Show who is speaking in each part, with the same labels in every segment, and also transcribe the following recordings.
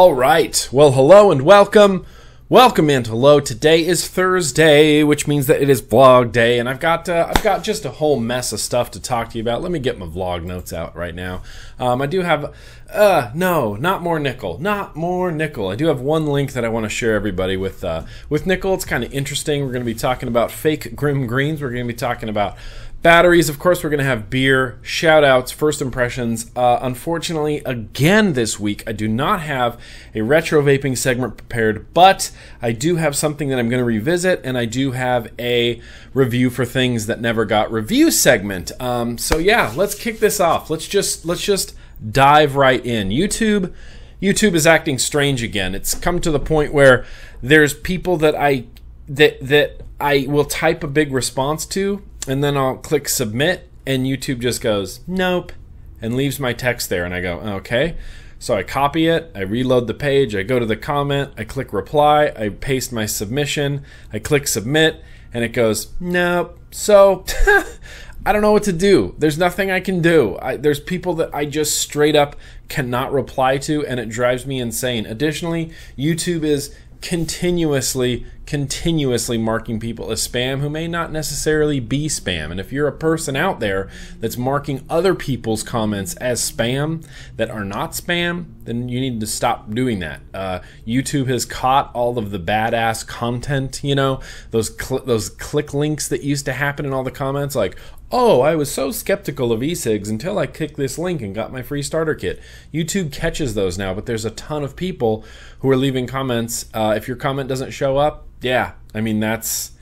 Speaker 1: All right. Well, hello and welcome. Welcome and hello. Today is Thursday, which means that it is vlog day, and I've got uh, I've got just a whole mess of stuff to talk to you about. Let me get my vlog notes out right now. Um, I do have uh no, not more nickel, not more nickel. I do have one link that I want to share everybody with uh, with nickel. It's kind of interesting. We're going to be talking about fake Grimm Greens. We're going to be talking about Batteries, of course, we're going to have beer, shout outs, first impressions. Uh, unfortunately, again this week, I do not have a retro vaping segment prepared, but I do have something that I'm going to revisit, and I do have a review for things that never got review segment. Um, so yeah, let's kick this off. Let's just let's just dive right in. YouTube, YouTube is acting strange again. It's come to the point where there's people that I that that I will type a big response to and then I'll click submit, and YouTube just goes, nope, and leaves my text there. And I go, okay. So I copy it, I reload the page, I go to the comment, I click reply, I paste my submission, I click submit, and it goes, nope. So I don't know what to do. There's nothing I can do. I, there's people that I just straight up cannot reply to, and it drives me insane. Additionally, YouTube is continuously continuously marking people as spam who may not necessarily be spam. And if you're a person out there that's marking other people's comments as spam that are not spam, then you need to stop doing that. Uh, YouTube has caught all of the badass content, you know, those cl- those click links that used to happen in all the comments, like, oh, I was so skeptical of e-cigs until I clicked this link and got my free starter kit. YouTube catches those now, but there's a ton of people who are leaving comments. Uh, if your comment doesn't show up, yeah, I mean that's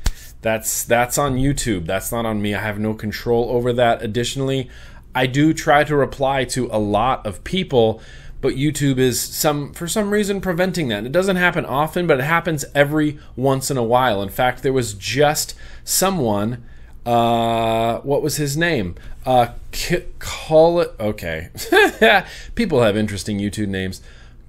Speaker 1: that's that's on YouTube. That's not on me. I have no control over that. Additionally, I do try to reply to a lot of people, but YouTube is some for some reason preventing that. It doesn't happen often, but it happens every once in a while. In fact, there was just someone uh, what was his name? Uh, call it. Okay, people have interesting YouTube names.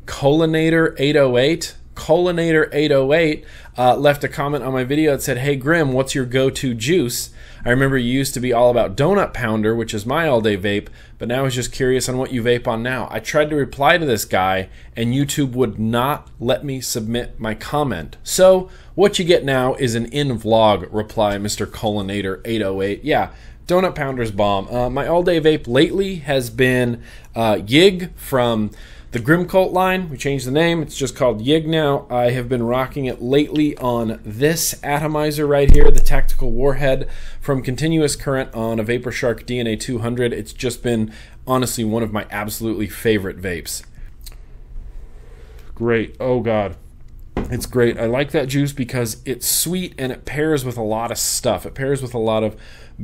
Speaker 1: Colinator eight oh eight. Colinator 808 uh, left a comment on my video that said, Hey Grimm, what's your go to juice? I remember you used to be all about Donut Pounder, which is my all day vape, but now I was just curious on what you vape on now. I tried to reply to this guy, and YouTube would not let me submit my comment. So, what you get now is an in vlog reply, Mr. Colinator 808. Yeah, Donut Pounder's bomb. Uh, my all day vape lately has been uh, Yig from the Grimm Cult line, we changed the name. It's just called Yig now. I have been rocking it lately on this atomizer right here, the Tactical Warhead from Continuous Current on a Vapor Shark DNA 200. It's just been, honestly, one of my absolutely favorite vapes. Great. Oh, God. It's great. I like that juice because it's sweet and it pairs with a lot of stuff. It pairs with a lot of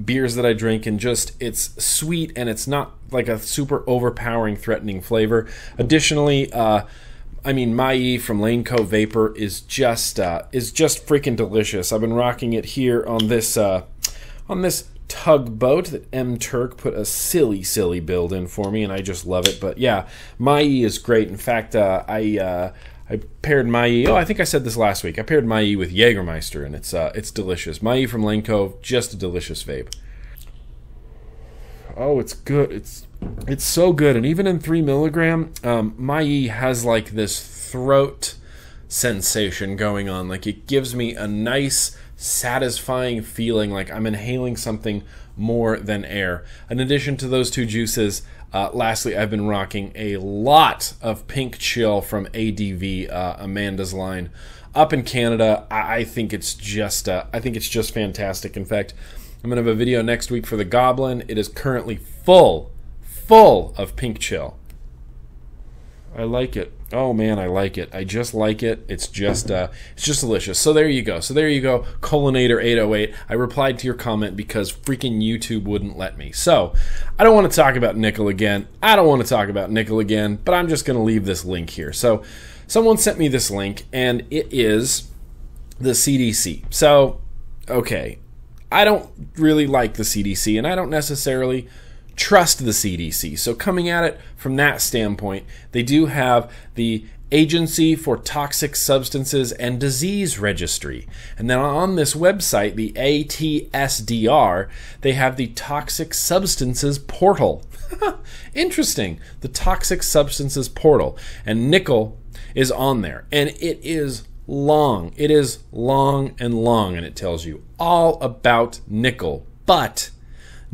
Speaker 1: beers that I drink and just it's sweet and it's not like a super overpowering, threatening flavor. Additionally, uh, I mean, Mai E from Lane Cove Vapor is just uh, is just freaking delicious. I've been rocking it here on this uh, on this tugboat that M Turk put a silly, silly build in for me, and I just love it. But yeah, Mai E is great. In fact, uh, I uh, I paired Mai. Oh, I think I said this last week. I paired Mai with Jägermeister, and it's uh, it's delicious. Mai from Lane Cove, just a delicious vape. Oh, it's good. It's it's so good, and even in three milligram, um, Mai has like this throat sensation going on. Like it gives me a nice, satisfying feeling, like I'm inhaling something more than air. In addition to those two juices, uh, lastly, I've been rocking a lot of Pink Chill from ADV, uh, Amanda's line. Up in Canada, I, I think it's just uh, I think it's just fantastic. In fact, I'm gonna have a video next week for the Goblin. It is currently full, full of Pink Chill. I like it. Oh man, I like it. I just like it. It's just uh it's just delicious. So there you go. So there you go. Colinator 808. I replied to your comment because freaking YouTube wouldn't let me. So, I don't want to talk about nickel again. I don't want to talk about nickel again, but I'm just going to leave this link here. So, someone sent me this link and it is the CDC. So, okay. I don't really like the CDC and I don't necessarily trust the CDC. So, coming at it from that standpoint, they do have the Agency for Toxic Substances and Disease Registry. And then on this website, the ATSDR, they have the Toxic Substances Portal. Interesting. The Toxic Substances Portal. And nickel is on there. And it is long. It is long and long, and it tells you all about nickel. But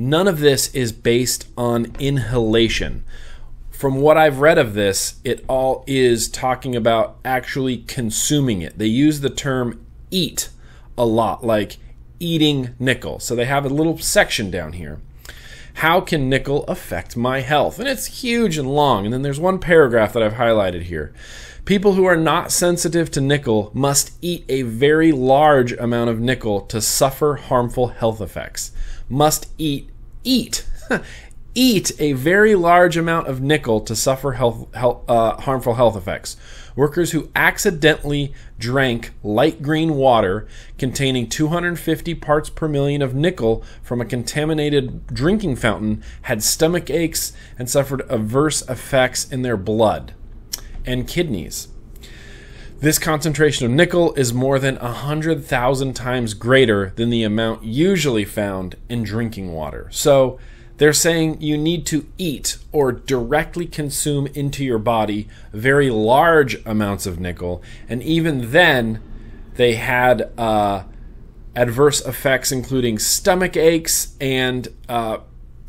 Speaker 1: none of this is based on inhalation. From what I've read of this, it all is talking about actually consuming it. They use the term eat a lot, like eating nickel. So they have a little section down here. How can nickel affect my health? And it's huge and long. And then there's one paragraph that I've highlighted here. People who are not sensitive to nickel must eat a very large amount of nickel to suffer harmful health effects. Must eat, eat, eat a very large amount of nickel to suffer health, health uh, harmful health effects. Workers who accidentally drank light green water containing 250 parts per million of nickel from a contaminated drinking fountain had stomach aches and suffered adverse effects in their blood and kidneys. This concentration of nickel is more than 100,000 times greater than the amount usually found in drinking water. So they're saying you need to eat or directly consume into your body very large amounts of nickel. And even then, they had uh, adverse effects, including stomach aches and uh,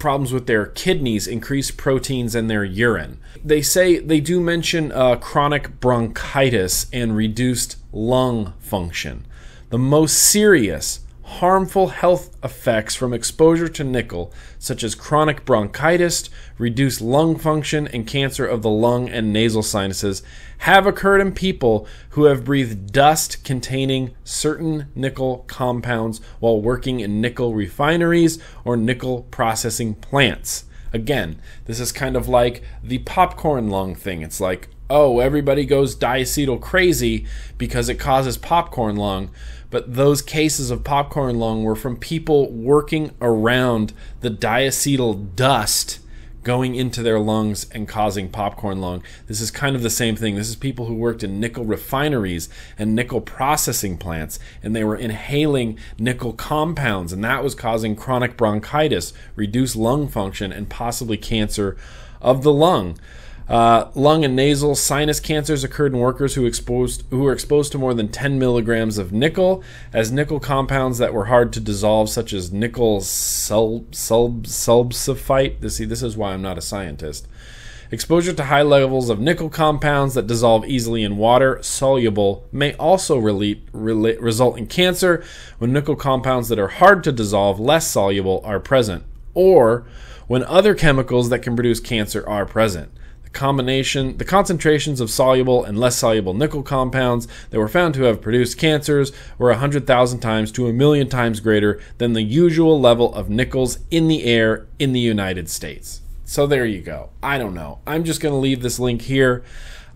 Speaker 1: problems with their kidneys, increased proteins in their urine. They say they do mention uh, chronic bronchitis and reduced lung function. The most serious harmful health effects from exposure to nickel, such as chronic bronchitis, reduced lung function, and cancer of the lung and nasal sinuses, have occurred in people who have breathed dust containing certain nickel compounds while working in nickel refineries or nickel processing plants. Again, this is kind of like the popcorn lung thing. It's like, oh, everybody goes diacetyl crazy because it causes popcorn lung but those cases of popcorn lung were from people working around the diacetyl dust going into their lungs and causing popcorn lung. This is kind of the same thing. This is people who worked in nickel refineries and nickel processing plants, and they were inhaling nickel compounds, and that was causing chronic bronchitis, reduced lung function, and possibly cancer of the lung. Uh, lung and nasal sinus cancers occurred in workers who exposed who were exposed to more than 10 milligrams of nickel, as nickel compounds that were hard to dissolve, such as nickel sul- sul-. This, see, this is why I'm not a scientist. Exposure to high levels of nickel compounds that dissolve easily in water, soluble, may also result in cancer when nickel compounds that are hard to dissolve, less soluble, are present, or when other chemicals that can produce cancer are present combination, the concentrations of soluble and less soluble nickel compounds that were found to have produced cancers were 100,000 times to a million times greater than the usual level of nickels in the air in the United States. So there you go. I don't know. I'm just going to leave this link here.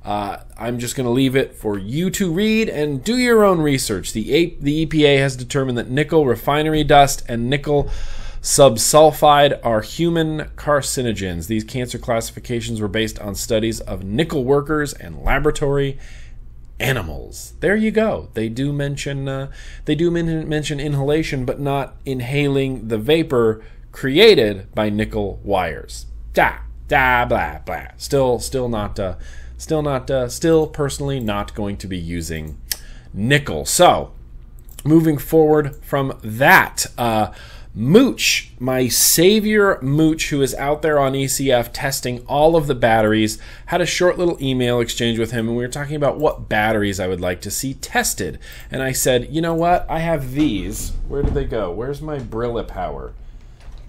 Speaker 1: Uh, I'm just going to leave it for you to read and do your own research. The, A- the EPA has determined that nickel refinery dust and nickel Subsulfide are human carcinogens. These cancer classifications were based on studies of nickel workers and laboratory animals. There you go. They do mention uh, they do men- mention inhalation, but not inhaling the vapor created by nickel wires. Da da blah blah. Still, still not. Uh, still not. Uh, still, personally, not going to be using nickel. So, moving forward from that. Uh, Mooch, my savior Mooch, who is out there on ECF testing all of the batteries, had a short little email exchange with him, and we were talking about what batteries I would like to see tested. And I said, you know what? I have these. Where did they go? Where's my Brillipower?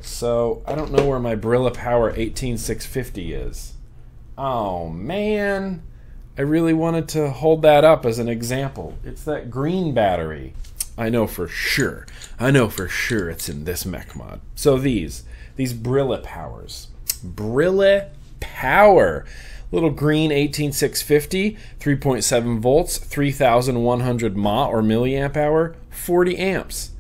Speaker 1: So I don't know where my Brillipower 18650 is. Oh man, I really wanted to hold that up as an example. It's that green battery. I know for sure. I know for sure it's in this mech mod. So these, these Brillipowers. Brilla power. Little green 18650, 3.7 volts, 3100 mAh or milliamp hour, 40 amps.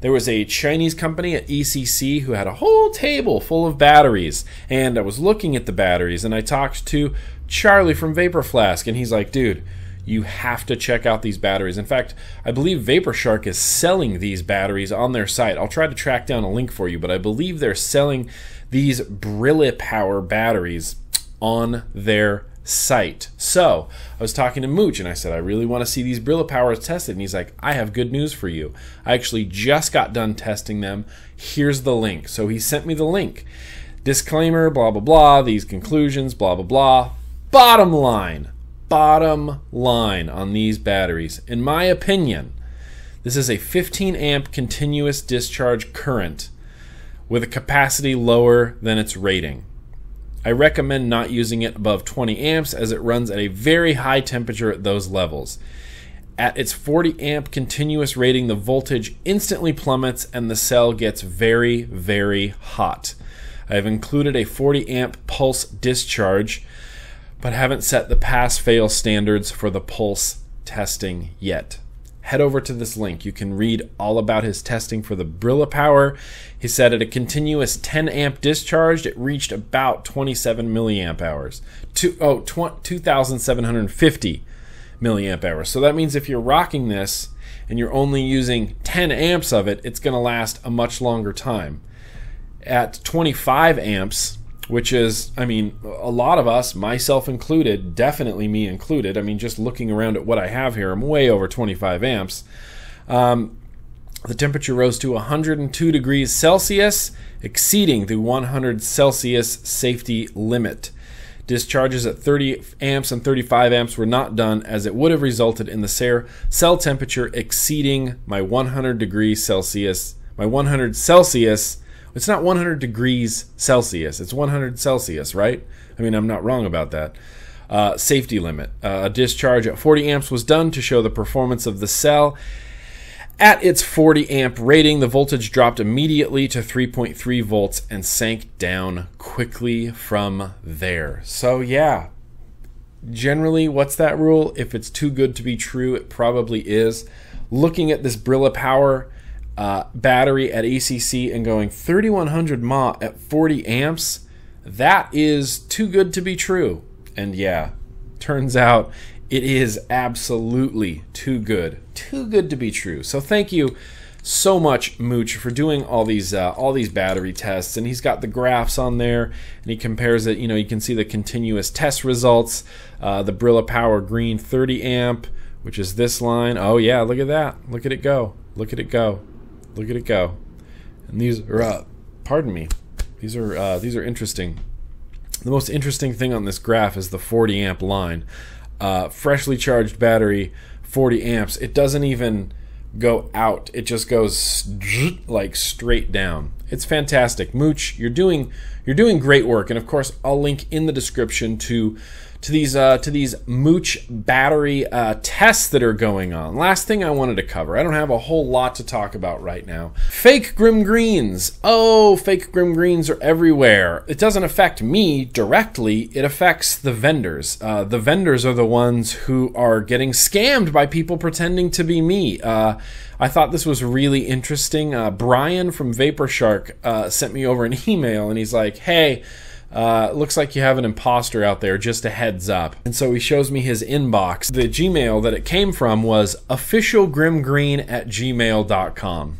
Speaker 1: There was a Chinese company at ECC who had a whole table full of batteries, and I was looking at the batteries and I talked to Charlie from Vapor Flask. And he's like, dude, you have to check out these batteries. In fact, I believe Vapor Shark is selling these batteries on their site. I'll try to track down a link for you, but I believe they're selling these Brilipower batteries on their site. So I was talking to Mooch and I said, I really want to see these Brilipowers tested. And he's like, I have good news for you. I actually just got done testing them. Here's the link. So he sent me the link. Disclaimer, blah, blah, blah, these conclusions, blah, blah, blah. Bottom line, bottom line on these batteries. In my opinion, this is a 15 amp continuous discharge current with a capacity lower than its rating. I recommend not using it above 20 amps as it runs at a very high temperature at those levels. At its 40 amp continuous rating, the voltage instantly plummets and the cell gets very, very hot. I have included a 40 amp pulse discharge, but haven't set the pass fail standards for the pulse testing yet head over to this link. You can read all about his testing for the Brilipower. He said at a continuous 10 amp discharge, it reached about 27 milliamp hours. Two, oh, 2,750 milliamp hours. So that means if you're rocking this and you're only using 10 amps of it, it's going to last a much longer time. At 25 amps, which is, I mean, a lot of us, myself included, definitely me included. I mean, just looking around at what I have here, I'm way over 25 amps. Um, the temperature rose to 102 degrees Celsius, exceeding the 100 Celsius safety limit. Discharges at 30 amps and 35 amps were not done, as it would have resulted in the cell temperature exceeding my 100 degrees Celsius, my 100 Celsius it's not 100 degrees Celsius. It's 100 Celsius, right? I mean, I'm not wrong about that. Uh, safety limit. Uh, a discharge at 40 amps was done to show the performance of the cell. At its 40 amp rating, the voltage dropped immediately to 3.3 volts and sank down quickly from there. So, yeah, generally, what's that rule? If it's too good to be true, it probably is. Looking at this Brilipower uh, battery at ECC and going 3100 mAh at 40 amps, that is too good to be true. And yeah, turns out it is absolutely too good, too good to be true. So thank you so much, Mooch, for doing all these uh, all these battery tests. And he's got the graphs on there, and he compares it. You know, you can see the continuous test results. Uh, the Brilipower Green 30 amp, which is this line. Oh yeah, look at that! Look at it go! Look at it go! Look at it go. And these are, uh, pardon me, these are uh, these are interesting. The most interesting thing on this graph is the 40 amp line. Uh, freshly charged battery, 40 amps. It doesn't even go out. It just goes like straight down. It's fantastic. Mooch, you're doing you're doing great work, and of course, I'll link in the description to to these uh, to these Mooch battery uh, tests that are going on. Last thing I wanted to cover. I don't have a whole lot to talk about right now. Fake Grimm Greens. Oh, fake Grimm Greens are everywhere. It doesn't affect me directly. It affects the vendors. Uh, the vendors are the ones who are getting scammed by people pretending to be me. Uh, I thought this was really interesting. Uh, Brian from Vapor Shark uh, sent me over an email, and he's like, "Hey." Uh, looks like you have an imposter out there, just a heads up. And so he shows me his inbox. The Gmail that it came from was officialgrimmgreen at gmail.com.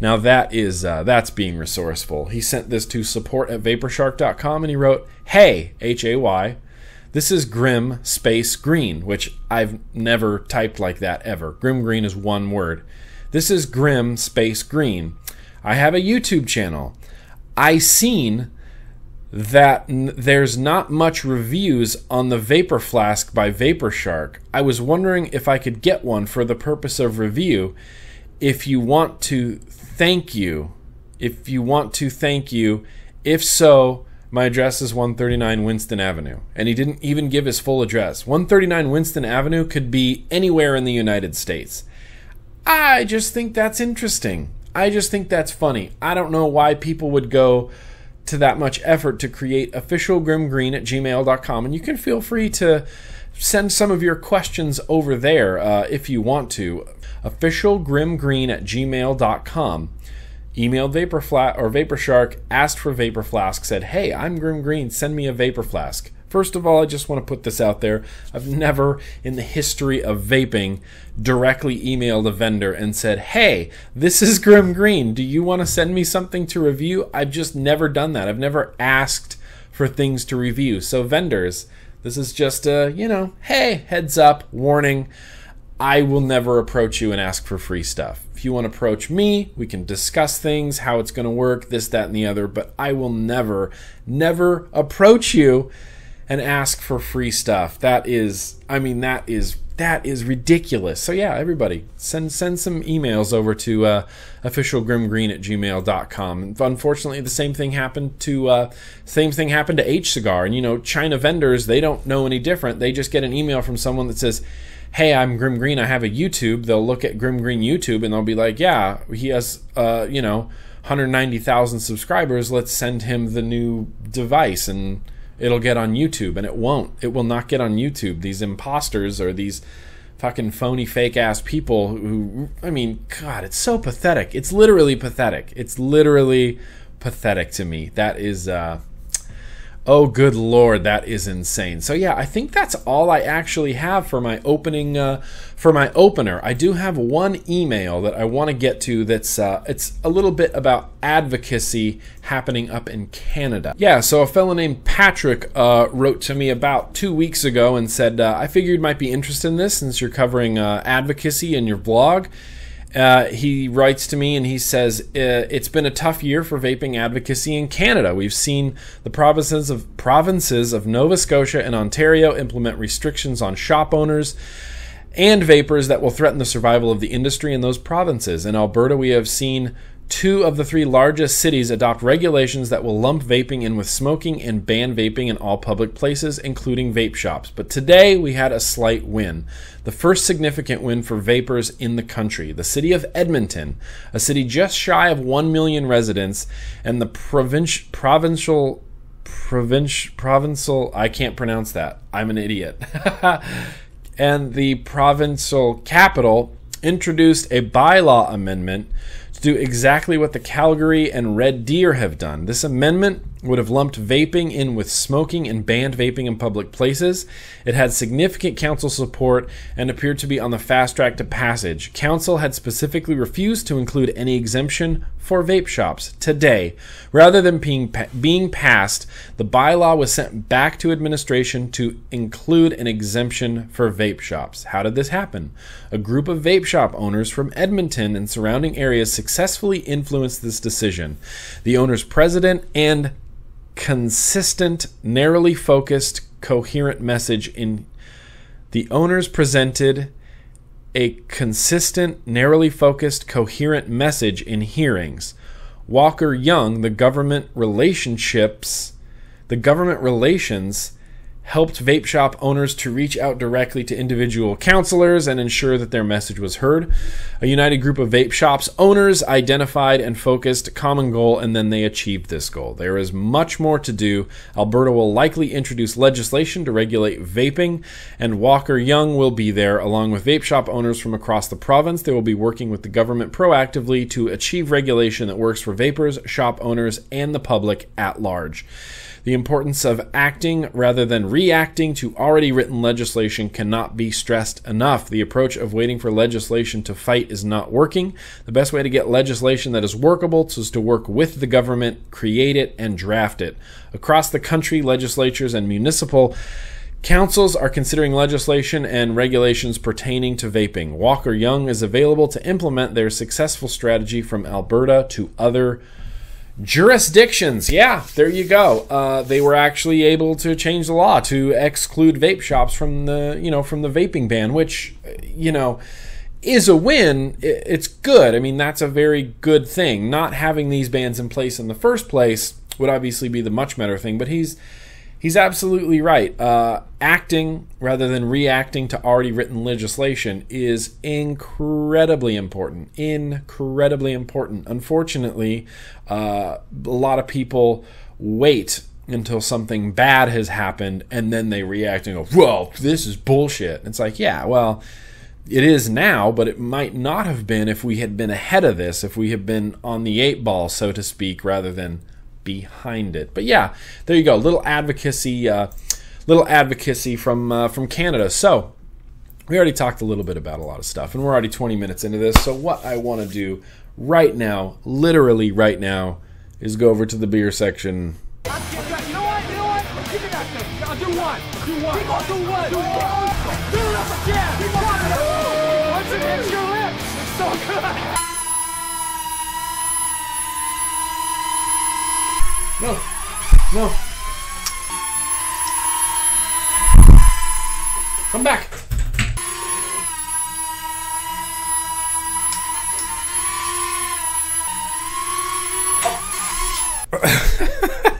Speaker 1: Now that is uh, that's being resourceful. He sent this to support at vaporshark.com and he wrote, "Hey, H A Y, this is Grim space green, which I've never typed like that ever. Grim green is one word. This is Grim space green. I have a YouTube channel. I seen that n- there's not much reviews on the Vapor Flask by Vapor Shark. I was wondering if I could get one for the purpose of review. If you want to, thank you. If you want to, thank you. If so, my address is 139 Winston Avenue. And he didn't even give his full address. 139 Winston Avenue could be anywhere in the United States. I just think that's interesting. I just think that's funny. I don't know why people would go to that much effort to create officialgrimmgreen at gmail.com. And you can feel free to send some of your questions over there uh, if you want to. Officialgrimmgreen at gmail.com. Emailed Vaporflat or Vapor Shark, asked for Vapor Flask, said, Hey, I'm Grimm Green, send me a Vapor Flask. First of all, I just want to put this out there. I've never in the history of vaping directly emailed a vendor and said, Hey, this is Grimm Green. Do you want to send me something to review? I've just never done that. I've never asked for things to review. So, vendors, this is just a, you know, hey, heads up, warning. I will never approach you and ask for free stuff. If you want to approach me, we can discuss things, how it's going to work, this, that, and the other, but I will never, never approach you and ask for free stuff. That is, I mean, that is that is ridiculous. So yeah, everybody send send some emails over to uh, officialgrimmgreen at gmail.com. Unfortunately, the same thing happened to uh, same thing happened to Hcigar. And you know, China vendors they don't know any different. They just get an email from someone that says, "Hey, I'm Grimm Green. I have a YouTube." They'll look at Grimm Green YouTube and they'll be like, "Yeah, he has uh, you know 190,000 subscribers. Let's send him the new device and." It'll get on YouTube, and it won't. It will not get on YouTube. These imposters or these fucking phony fake ass people who I mean, god, it's so pathetic. It's literally pathetic. It's literally pathetic to me. That is uh Oh, good lord, that is insane. So yeah, I think that's all I actually have for my opening uh, for my opener. I do have one email that I want to get to. That's uh, it's a little bit about advocacy happening up in Canada. Yeah, so a fellow named Patrick uh, wrote to me about two weeks ago and said, uh, "I figured you might be interested in this since you're covering uh, advocacy in your blog." Uh, he writes to me and he says uh, it's been a tough year for vaping advocacy in Canada. We've seen the provinces of provinces of Nova Scotia and Ontario implement restrictions on shop owners and vapers that will threaten the survival of the industry in those provinces. In Alberta, we have seen Two of the three largest cities adopt regulations that will lump vaping in with smoking and ban vaping in all public places, including vape shops. But today we had a slight win. The first significant win for vapers in the country. The city of Edmonton, a city just shy of 1 million residents, and the provincial provincial provincial provincial I can't pronounce that. I'm an idiot. and the provincial capital introduced a bylaw amendment do exactly what the Calgary and Red Deer have done. This amendment would have lumped vaping in with smoking and banned vaping in public places. It had significant council support and appeared to be on the fast track to passage. Council had specifically refused to include any exemption for vape shops. Today, rather than being, being passed, the bylaw was sent back to administration to include an exemption for vape shops. How did this happen? A group of vape shop owners from Edmonton and surrounding areas successfully influenced this decision. The owner's president and consistent, narrowly focused, coherent message in the owners presented a consistent, narrowly focused, coherent message in hearings. Walker Young, the government relationships, the government relations helped vape shop owners to reach out directly to individual counselors and ensure that their message was heard. A united group of vape shops owners identified and focused a common goal and then they achieved this goal. There is much more to do. Alberta will likely introduce legislation to regulate vaping and Walker Young will be there along with vape shop owners from across the province. They will be working with the government proactively to achieve regulation that works for vapers, shop owners and the public at large. The importance of acting rather than reacting to already written legislation cannot be stressed enough. The approach of waiting for legislation to fight is not working. The best way to get legislation that is workable is to work with the government, create it, and draft it. Across the country, legislatures and municipal Councils are considering legislation and regulations pertaining to vaping. Walker Young is available to implement their successful strategy from Alberta to other Jurisdictions, yeah, there you go. Uh, they were actually able to change the law to exclude vape shops from the, you know, from the vaping ban, which, you know, is a win. It's good. I mean, that's a very good thing. Not having these bans in place in the first place would obviously be the much better thing. But he's he's absolutely right. Uh, acting rather than reacting to already written legislation is incredibly important. Incredibly important. Unfortunately, uh, a lot of people wait until something bad has happened and then they react and go, "Whoa, this is bullshit." It's like, yeah, well. It is now, but it might not have been if we had been ahead of this, if we had been on the eight ball, so to speak, rather than behind it. But yeah, there you go. Little advocacy, uh, little advocacy from uh, from Canada. So we already talked a little bit about a lot of stuff, and we're already 20 minutes into this. So what I want to do right now, literally right now, is go over to the beer section
Speaker 2: what? You know what? Keep it active. I'll do one. Do one. Keep on do one. Do one. Do it up again. Keep on it. Once it hits your lips, it's so good.
Speaker 1: No, no. Come back.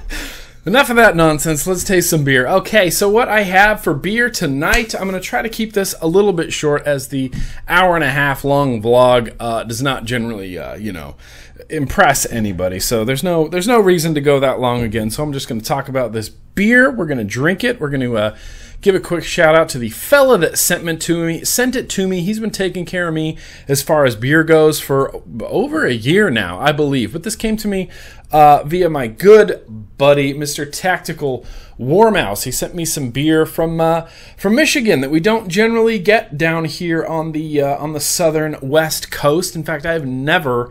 Speaker 1: Enough of that nonsense. Let's taste some beer. Okay, so what I have for beer tonight, I'm going to try to keep this a little bit short as the hour and a half long vlog uh, does not generally, uh, you know, impress anybody. So there's no there's no reason to go that long again. So I'm just going to talk about this beer. We're going to drink it. We're going to uh, give a quick shout out to the fella that sent it to me. Sent it to me. He's been taking care of me as far as beer goes for over a year now, I believe. But this came to me uh, via my good buddy, Mr. Tactical Warmouse. He sent me some beer from uh, from Michigan that we don't generally get down here on the uh, on the southern west coast. In fact, I have never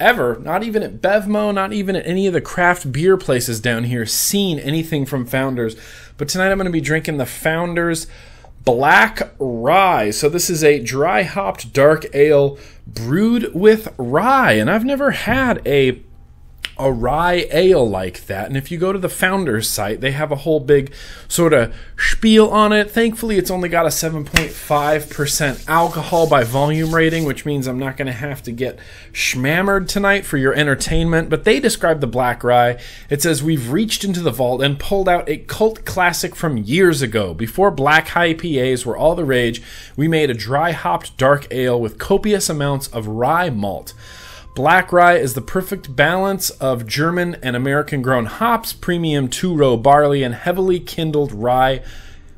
Speaker 1: ever, not even at Bevmo, not even at any of the craft beer places down here, seen anything from Founders. But tonight I'm going to be drinking the Founders Black Rye. So this is a dry hopped dark ale brewed with rye, and I've never had a a rye ale like that. And if you go to the founder's site, they have a whole big sort of spiel on it. Thankfully, it's only got a 7.5% alcohol by volume rating, which means I'm not going to have to get schmammered tonight for your entertainment. But they describe the black rye. It says, We've reached into the vault and pulled out a cult classic from years ago. Before black IPAs were all the rage, we made a dry hopped dark ale with copious amounts of rye malt. Black rye is the perfect balance of German and American grown hops, premium two row barley, and heavily kindled rye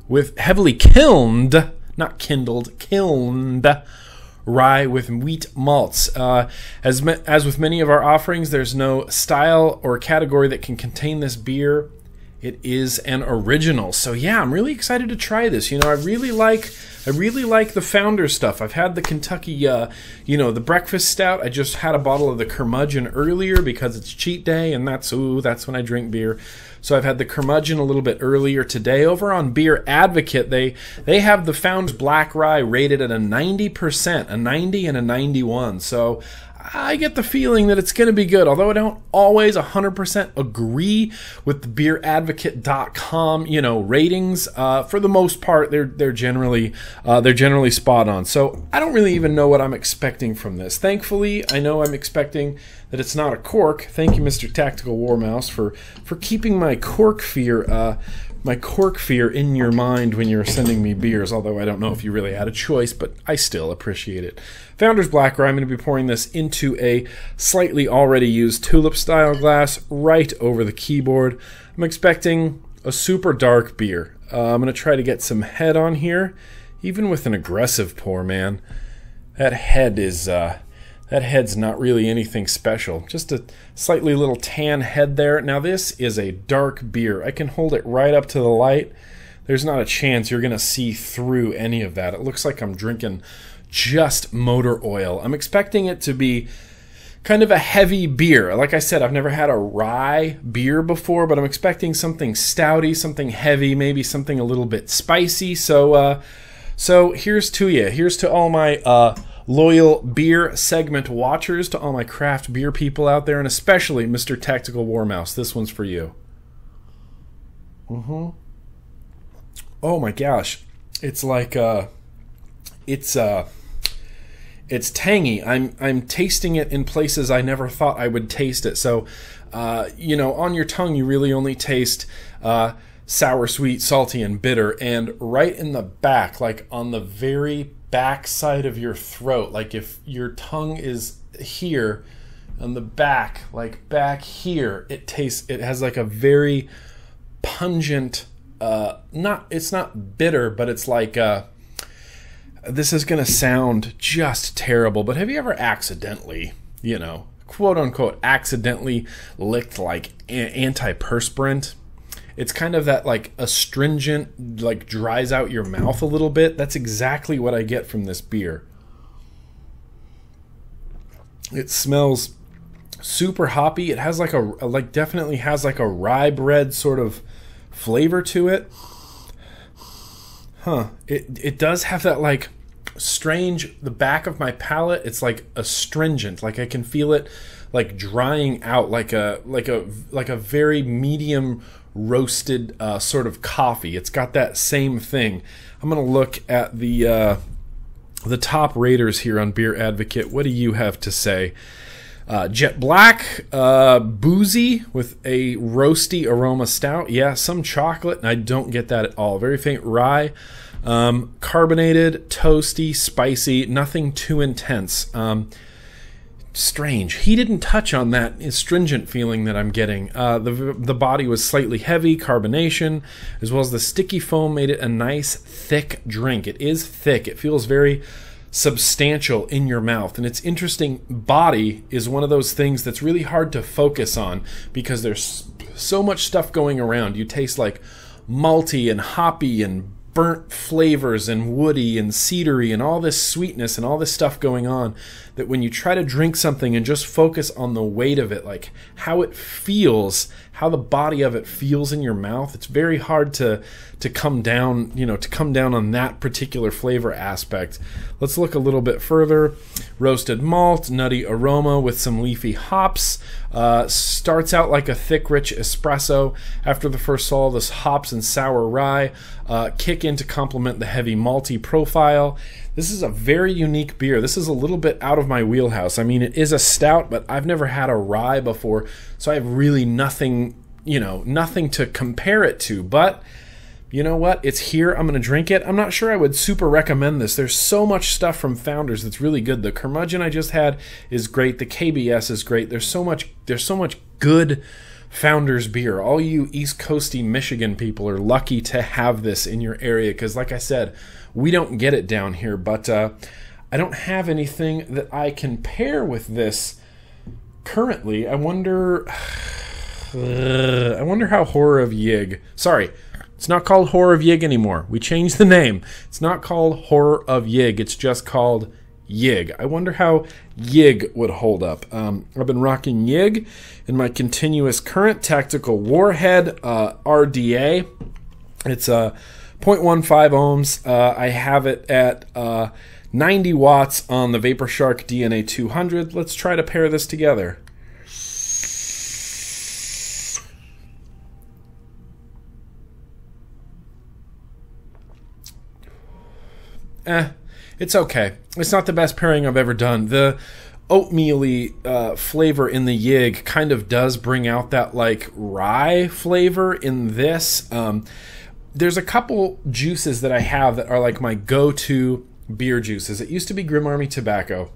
Speaker 1: with heavily kilned, not kindled, kilned rye with wheat malts. Uh, as, as with many of our offerings, there's no style or category that can contain this beer. It is an original. So yeah, I'm really excited to try this. You know, I really like I really like the founder stuff. I've had the Kentucky uh, you know, the breakfast stout. I just had a bottle of the curmudgeon earlier because it's cheat day and that's ooh, that's when I drink beer. So I've had the curmudgeon a little bit earlier today. Over on Beer Advocate, they they have the Founders Black Rye rated at a 90%, a 90 and a 91. So I get the feeling that it's going to be good, although I don't always 100% agree with the beeradvocate.com, you know, ratings. Uh, for the most part, they're they're generally uh, they're generally spot on. So I don't really even know what I'm expecting from this. Thankfully, I know I'm expecting that it's not a cork. Thank you, Mr. Tactical War Mouse, for for keeping my cork fear uh, my cork fear in your mind when you're sending me beers, although I don't know if you really had a choice, but I still appreciate it. Founders Black Rye, I'm going to be pouring this into a slightly already used tulip style glass right over the keyboard. I'm expecting a super dark beer. Uh, I'm going to try to get some head on here, even with an aggressive pour, man. That head is uh, that head's not really anything special. Just a slightly little tan head there. Now this is a dark beer. I can hold it right up to the light. There's not a chance you're going to see through any of that. It looks like I'm drinking just motor oil. I'm expecting it to be kind of a heavy beer. Like I said, I've never had a rye beer before, but I'm expecting something stouty, something heavy, maybe something a little bit spicy. So, uh, so here's to you. Here's to all my uh, loyal beer segment watchers, to all my craft beer people out there, and especially Mr. Tactical Warmouse. This one's for you. Mm-hmm. Oh my gosh. It's like uh it's uh it's tangy. I'm I'm tasting it in places I never thought I would taste it. So uh, you know, on your tongue you really only taste uh sour, sweet, salty, and bitter. And right in the back, like on the very back side of your throat, like if your tongue is here on the back, like back here, it tastes, it has like a very pungent, uh, not, it's not bitter, but it's like, uh, this is going to sound just terrible, but have you ever accidentally, you know, quote unquote, accidentally licked like antiperspirant? It's kind of that like astringent, like dries out your mouth a little bit. That's exactly what I get from this beer. It smells super hoppy. It has like a like definitely has like a rye bread sort of flavor to it. Huh. It it does have that like strange the back of my palate it's like astringent like i can feel it like drying out like a like a like a very medium roasted uh, sort of coffee it's got that same thing i'm gonna look at the uh, the top raters here on beer advocate what do you have to say uh, jet black, uh, boozy with a roasty aroma stout. Yeah, some chocolate, and I don't get that at all. Very faint rye. Um, carbonated, toasty, spicy, nothing too intense. Um, strange. He didn't touch on that astringent feeling that I'm getting. Uh, the the body was slightly heavy, carbonation, as well as the sticky foam made it a nice thick drink. It is thick. It feels very substantial in your mouth. And it's interesting, body is one of those things that's really hard to focus on because there's so much stuff going around. You taste like malty and hoppy and burnt flavors and woody and cedary and all this sweetness and all this stuff going on that when you try to drink something and just focus on the weight of it, like how it feels, how the body of it feels in your mouth, it's very hard to to come down, you know, to come down on that particular flavor aspect. Let's look a little bit further. Roasted malt, nutty aroma with some leafy hops. Uh, starts out like a thick, rich espresso. After the first swallow, this hops and sour rye uh, kick in to complement the heavy malty profile. This is a very unique beer. This is a little bit out of my wheelhouse. I mean, it is a stout, but I've never had a rye before, so I have really nothing, you know, nothing to compare it to. But you know what? It's here. I'm going to drink it. I'm not sure I would super recommend this. There's so much stuff from Founders that's really good. The curmudgeon I just had is great. The KBS is great. There's so much there's so much good Founders beer. All you East Coasty Michigan people are lucky to have this in your area cuz like I said, we don't get it down here, but uh, I don't have anything that I can pair with this currently. I wonder I wonder how Horror of Yig. Sorry, it's not called Horror of Yig anymore. We changed the name. It's not called Horror of Yig. It's just called Yig. I wonder how Yig would hold up. Um, I've been rocking Yig in my continuous current tactical warhead uh, RDA. It's a uh, 0.15 ohms. Uh, I have it at uh, 90 watts on the Vapor Shark DNA 200. Let's try to pair this together. Eh, it's okay. It's not the best pairing I've ever done. The oatmeally uh, flavor in the yig kind of does bring out that like rye flavor in this. Um, there's a couple juices that I have that are like my go-to beer juices. It used to be Grim Army Tobacco.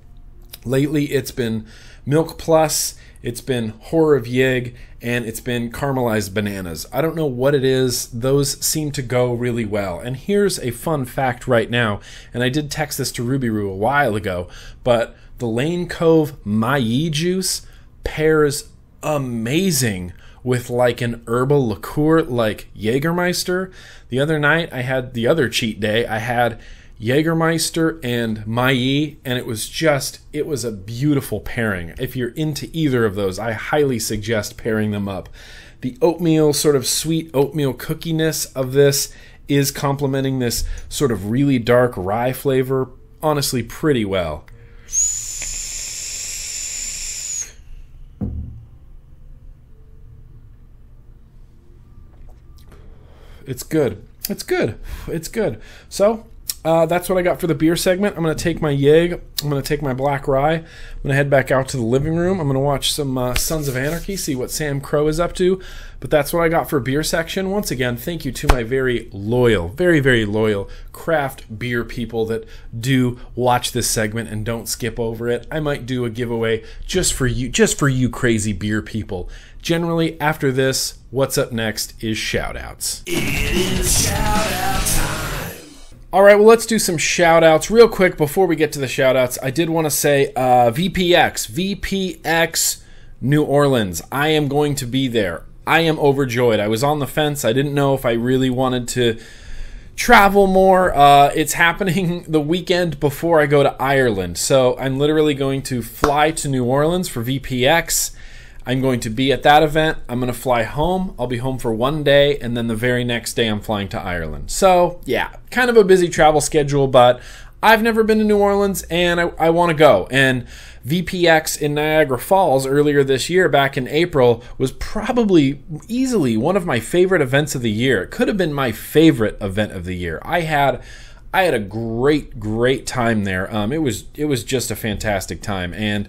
Speaker 1: Lately, it's been Milk Plus it's been horror of Yig, and it's been caramelized bananas. I don't know what it is. Those seem to go really well. And here's a fun fact right now, and I did text this to Ruby Roo a while ago, but the Lane Cove Mai juice pairs amazing with like an herbal liqueur like Jägermeister. The other night I had the other cheat day. I had Jägermeister and Mai, and it was just, it was a beautiful pairing. If you're into either of those, I highly suggest pairing them up. The oatmeal, sort of sweet oatmeal cookiness of this is complementing this sort of really dark rye flavor, honestly, pretty well. It's good. It's good. It's good. So, uh, that's what I got for the beer segment. I'm going to take my Yig. I'm going to take my Black Rye. I'm going to head back out to the living room. I'm going to watch some uh, Sons of Anarchy, see what SAMCRO is up to. But that's what I got for beer section. Once again, thank you to my very loyal, very, very loyal craft beer people that do watch this segment and don't skip over it. I might do a giveaway just for you, just for you crazy beer people. Generally, after this, what's up next is shoutouts. It is shout out time. All right, well, let's do some shout outs real quick before we get to the shout outs. I did want to say uh, VPX, VPX New Orleans. I am going to be there I am overjoyed. I was on the fence. I didn't know if I really wanted to travel more. Uh, it's happening the weekend before I go to Ireland. So I'm literally going to fly to New Orleans for VPX. I'm going to be at that event. I'm going to fly home. I'll be home for one day, and then the very next day, I'm flying to Ireland. So, yeah, kind of a busy travel schedule, but I've never been to New Orleans and I, I want to go. And VPX in Niagara Falls earlier this year, back in April, was probably easily one of my favorite events of the year. It could have been my favorite event of the year. I had. I had a great, great time there. Um, it was it was just a fantastic time, and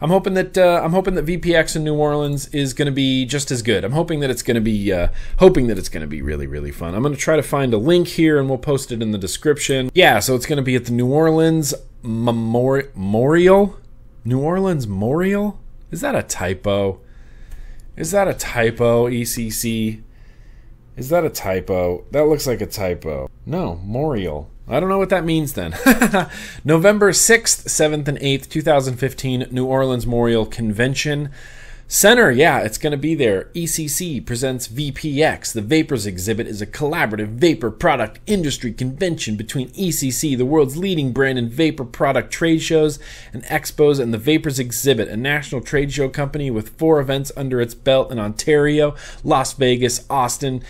Speaker 1: I'm hoping that uh, I'm hoping that VPX in New Orleans is going to be just as good. I'm hoping that it's going to be uh, hoping that it's going to be really really fun. I'm going to try to find a link here and we'll post it in the description. Yeah, so it's going to be at the New Orleans Memorial New Orleans Memorial? Is that a typo? Is that a typo, ECC? Is that a typo? That looks like a typo. No, Memorial. I don't know what that means then. November 6th, 7th, and 8th, 2015, New Orleans Memorial Convention. Center, yeah, it's going to be there. ECC presents VPX. The Vapors exhibit is a collaborative vapor product industry convention between ECC, the world's leading brand in vapor product trade shows and expos, and the Vapors exhibit, a national trade show company with four events under its belt in Ontario, Las Vegas, Austin.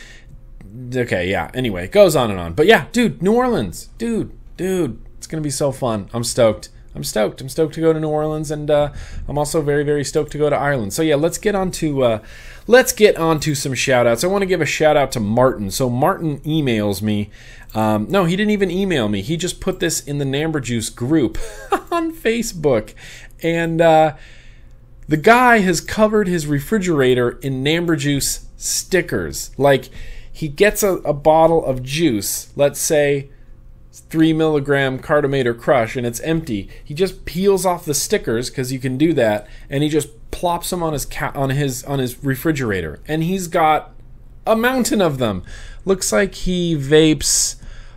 Speaker 1: Okay, yeah, anyway, it goes on and on. But yeah, dude, New Orleans. Dude, dude, it's to be so fun. I'm stoked. I'm stoked. I'm stoked to go to New Orleans, and uh, I'm also very, very stoked to go to Ireland. So yeah, let's get on to uh, let's get on to some shout outs. I want to give a shout out to Martin. So Martin emails me. Um, no, he didn't even email me. He just put this in the Namber Juice group on Facebook, and uh, the guy has covered his refrigerator in Namber Juice stickers. Like he gets a, a bottle of juice, let's say three milligram Cartomator Crush and it's empty. He just peels off the stickers because you can do that, and he just plops them on his ca- on his on his refrigerator, and he's got a mountain of them. Looks like he vapes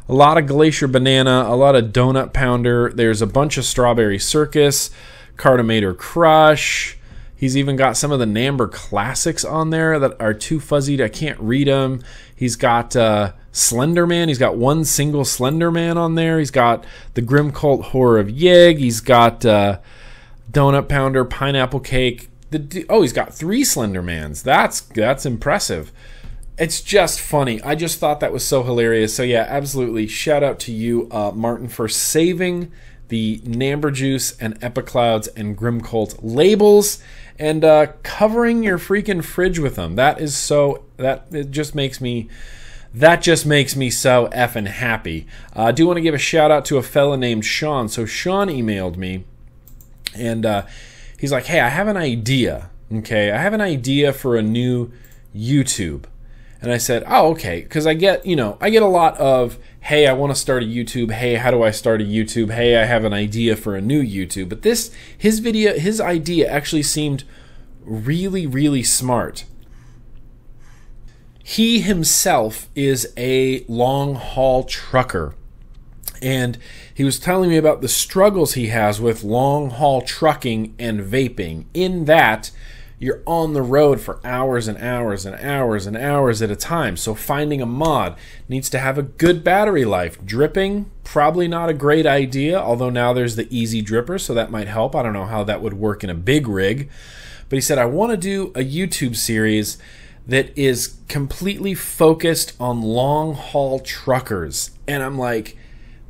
Speaker 1: a lot of Glacier Banana, a lot of Donut Pounder. There's a bunch of Strawberry Circus, Cartomator Crush. He's even got some of the Namber classics on there that are too fuzzy. To, I can't read them. He's got uh, Slender Man. He's got one single Slender Man on there. He's got the Grim Cult Horror of Yig. He's got uh, Donut Pounder, Pineapple Cake. The, oh, he's got three Slender Mans. That's that's impressive. It's just funny. I just thought that was so hilarious. So yeah, absolutely. Shout out to you, uh, Martin, for saving the Namber Juice and Epiclouds and Grim Cult labels and uh, covering your freaking fridge with them. That is so. That it just makes me. That just makes me so effing happy. Uh, I do want to give a shout out to a fella named Sean. So Sean emailed me, and uh, he's like, "Hey, I have an idea. Okay, I have an idea for a new YouTube." And I said, "Oh, okay," because I get, you know, I get a lot of, "Hey, I want to start a YouTube. Hey, how do I start a YouTube? Hey, I have an idea for a new YouTube." But this, his video, his idea actually seemed really, really smart. He himself is a long haul trucker. And he was telling me about the struggles he has with long haul trucking and vaping, in that you're on the road for hours and hours and hours and hours at a time. So finding a mod needs to have a good battery life. Dripping, probably not a great idea, although now there's the easy dripper, so that might help. I don't know how that would work in a big rig. But he said, I want to do a YouTube series that is completely focused on long haul truckers. And I'm like,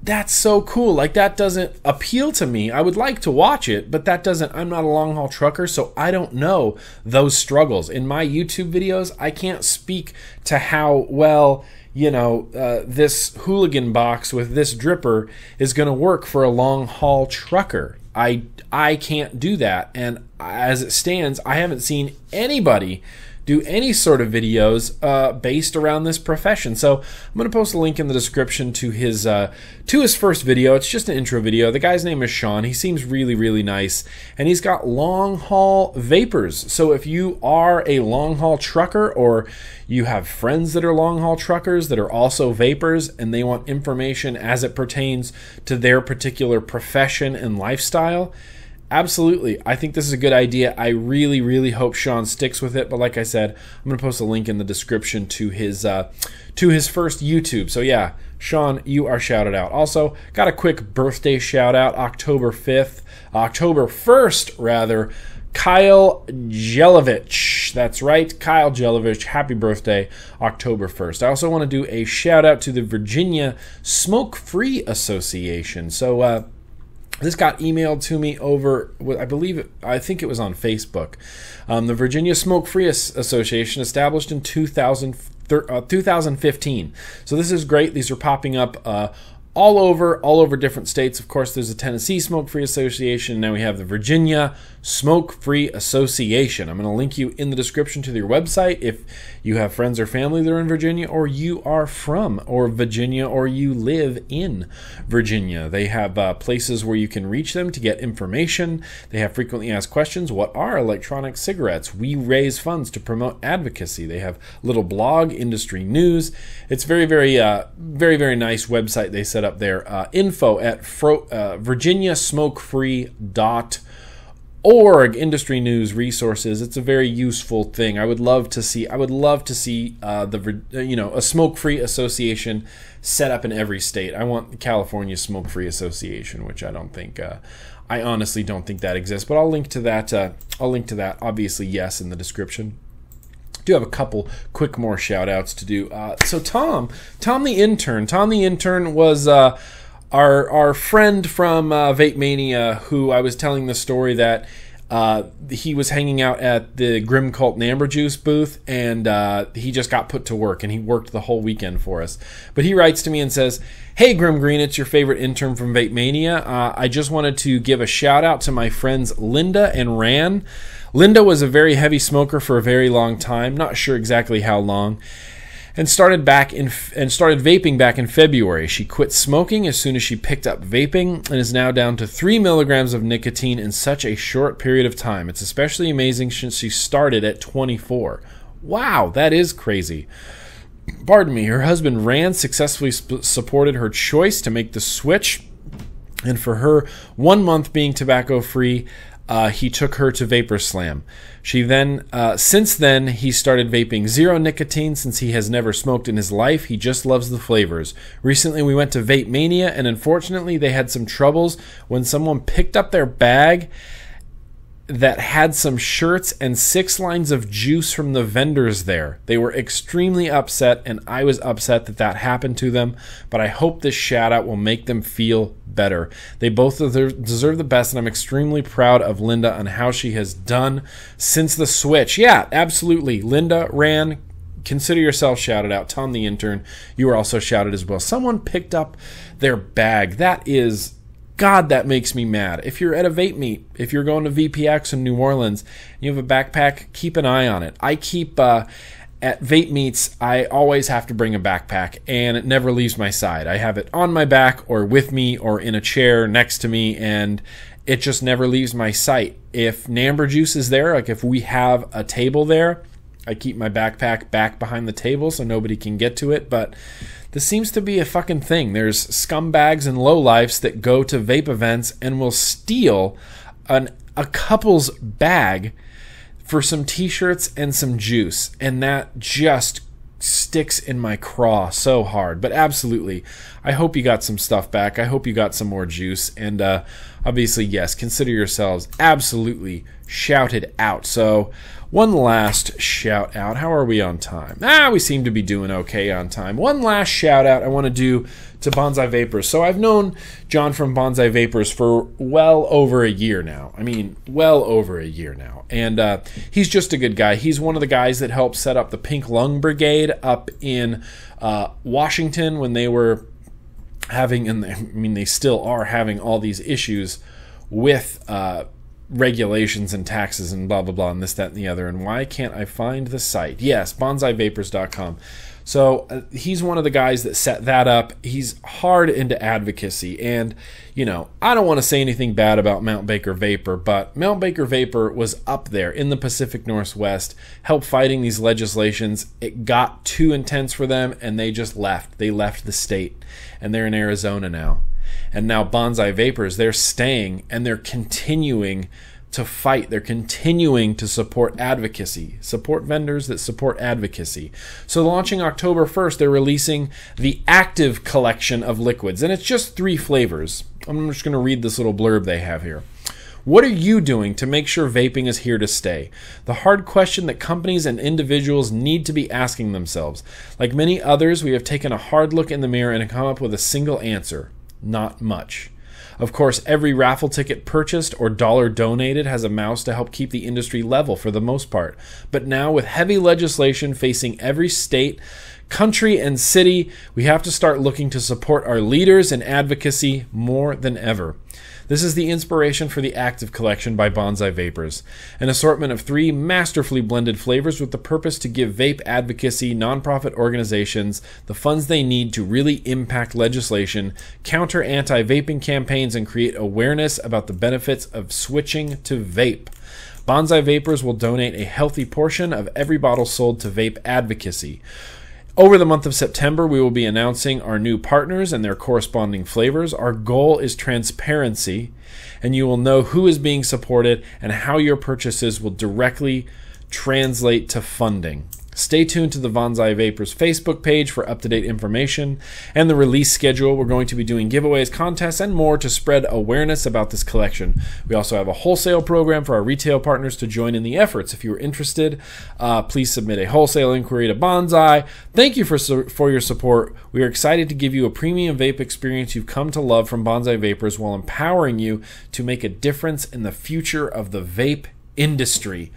Speaker 1: that's so cool. Like that doesn't appeal to me. I would like to watch it, but that doesn't I'm not a long haul trucker, so I don't know those struggles. In my YouTube videos, I can't speak to how well, you know, uh, this hooligan box with this dripper is going to work for a long haul trucker. I I can't do that. And as it stands, I haven't seen anybody do any sort of videos uh, based around this profession. So I'm going to post a link in the description to his uh, to his first video. It's just an intro video. The guy's name is Sean. He seems really really nice, and he's got long haul vapors. So if you are a long haul trucker or you have friends that are long haul truckers that are also vapers and they want information as it pertains to their particular profession and lifestyle absolutely. I think this is a good idea. I really, really hope Sean sticks with it. But like I said, I'm to post a link in the description to his uh, to his first YouTube. So yeah, Sean, you are shouted out. Also, got a quick birthday shout out. October 5th, October 1st, rather. Kyle Jelovich. That's right, Kyle Jelovich. Happy birthday, October 1st. I also want to do a shout out to the Virginia Smoke Free Association. So, uh, this got emailed to me over, I believe, I think it was on Facebook. Um, the Virginia Smoke Free Association, established in 2000, uh, 2015. So this is great. These are popping up uh, all over, all over different states. Of course, there's a Tennessee Smoke Free Association. Now we have the Virginia Smoke Free Association. I'm going to link you in the description to their website if you have friends or family that are in Virginia, or you are from or Virginia, or you live in Virginia. They have uh, places where you can reach them to get information. They have frequently asked questions. What are electronic cigarettes? We raise funds to promote advocacy. They have little blog, industry news. It's very, very, uh, very, very nice website they set up there. Uh, info at fro- uh, org industry news resources. It's a very useful thing. I would love to see i would love to see uh, the uh, you know a smoke free association set up in every state. I want the california smoke free association which i don't think uh, i honestly don't think that exists but i'll link to that uh, i'll link to that. Obviously yes in the description. Do have a couple quick more shout outs to do. Uh, so tom tom the intern tom the intern was uh, our our friend from uh, Vape Mania, who I was telling the story that uh, he was hanging out at the Grim Cult Namber Juice booth, and uh, he just got put to work, and he worked the whole weekend for us. But he writes to me and says, "Hey, Grimm Green, it's your favorite intern from Vape Mania. Uh, I just wanted to give a shout out to my friends Linda and Ran." Linda was a very heavy smoker for a very long time, not sure exactly how long and started back in and started vaping back in February. She quit smoking as soon as she picked up vaping and is now down to 3 milligrams of nicotine in such a short period of time. It's especially amazing since she started at 24. Wow, that is crazy. Pardon me, her husband Rand successfully sp- supported her choice to make the switch and for her one month being tobacco free uh, he took her to Vapor Slam. She then, uh, since then, he started vaping zero nicotine since he has never smoked in his life. He just loves the flavors. Recently, we went to Vape Mania, and unfortunately, they had some troubles when someone picked up their bag that had some shirts and six lines of juice from the vendors there. They were extremely upset, and I was upset that that happened to them. But I hope this shout out will make them feel better. They both deserve the best, and I'm extremely proud of Linda on how she has done since the switch. Yeah, absolutely. Linda ran. Consider yourself shouted out. Tom the intern, you were also shouted as well. Someone picked up their bag. That is God, that makes me mad. If you're at a vape meet, if you're going to VPX in New Orleans, you have a backpack, keep an eye on it. I keep uh, at vape meets, I always have to bring a backpack, and it never leaves my side. I have it on my back, or with me, or in a chair next to me, and it just never leaves my sight. If Namber Juice is there, like if we have a table there, I keep my backpack back behind the table so nobody can get to it, but this seems to be a fucking thing. There's scumbags and lowlifes that go to vape events and will steal an, a couple's bag for some t-shirts and some juice, and that just sticks in my craw so hard. But absolutely, I hope you got some stuff back. I hope you got some more juice, and uh, obviously, yes, consider yourselves absolutely shouted out. So one last shout out. How are we on time? Ah, we seem to be doing okay on time. One last shout out I want to do to Banzai Vapors. So I've known John from Banzai Vapors for well over a year now. I mean, well over a year now. And uh, he's just a good guy. He's one of the guys that helped set up the Pink Lung Brigade up in uh, Washington when they were having, and I mean, they still are having all these issues with. Uh, regulations and taxes and blah blah blah and this that and the other and why can't i find the site? Yes banzaivapors.com so uh, he's one of the guys that set that up. He's hard into advocacy and you know i don't want to say anything bad about mount baker vapor but mount baker vapor was up there in the pacific northwest help fighting these legislations. It got too intense for them and they just left. They left the state and they're in arizona now And now Banzai Vapors, they're staying and they're continuing to fight. They're continuing to support advocacy, support vendors that support advocacy. So, launching October 1st, they're releasing the active collection of liquids, and it's just three flavors. I'm just going to read this little blurb they have here. What are you doing to make sure vaping is here to stay? The hard question that companies and individuals need to be asking themselves. Like many others, we have taken a hard look in the mirror and come up with a single answer not much. Of course, every raffle ticket purchased or dollar donated has a mouse to help keep the industry level for the most part. But now, with heavy legislation facing every state, country, and city, we have to start looking to support our leaders and advocacy more than ever. This is the inspiration for the Active Collection by Banzai Vapors, an assortment of three masterfully blended flavors with the purpose to give vape advocacy nonprofit organizations the funds they need to really impact legislation, counter anti vaping campaigns, and create awareness about the benefits of switching to vape. Banzai Vapors will donate a healthy portion of every bottle sold to vape advocacy. Over the month of September, we will be announcing our new partners and their corresponding flavors. Our goal is transparency, and you will know who is being supported and how your purchases will directly translate to funding. Stay tuned to the Banzai Vapors Facebook page for up to date information and the release schedule. We're going to be doing giveaways, contests, and more to spread awareness about this collection. We also have a wholesale program for our retail partners to join in the efforts. If you are interested, uh, please submit a wholesale inquiry to Banzai. Thank you for, for your support. We are excited to give you a premium vape experience you've come to love from Banzai Vapors while empowering you to make a difference in the future of the vape industry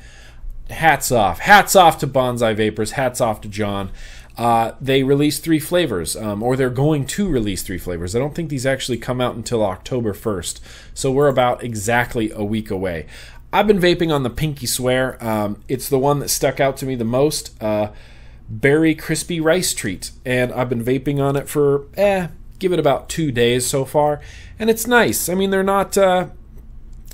Speaker 1: hats off. Hats off to Banzai Vapors. Hats off to John. Uh, they released three flavors, um, or they're going to release three flavors. I don't think these actually come out until October 1st. So we're about exactly a week away. I've been vaping on the Pinky Swear. Um, it's the one that stuck out to me the most. Uh, berry crispy rice treat. And I've been vaping on it for, eh, give it about two days so far. And it's nice. I mean, they're not, uh,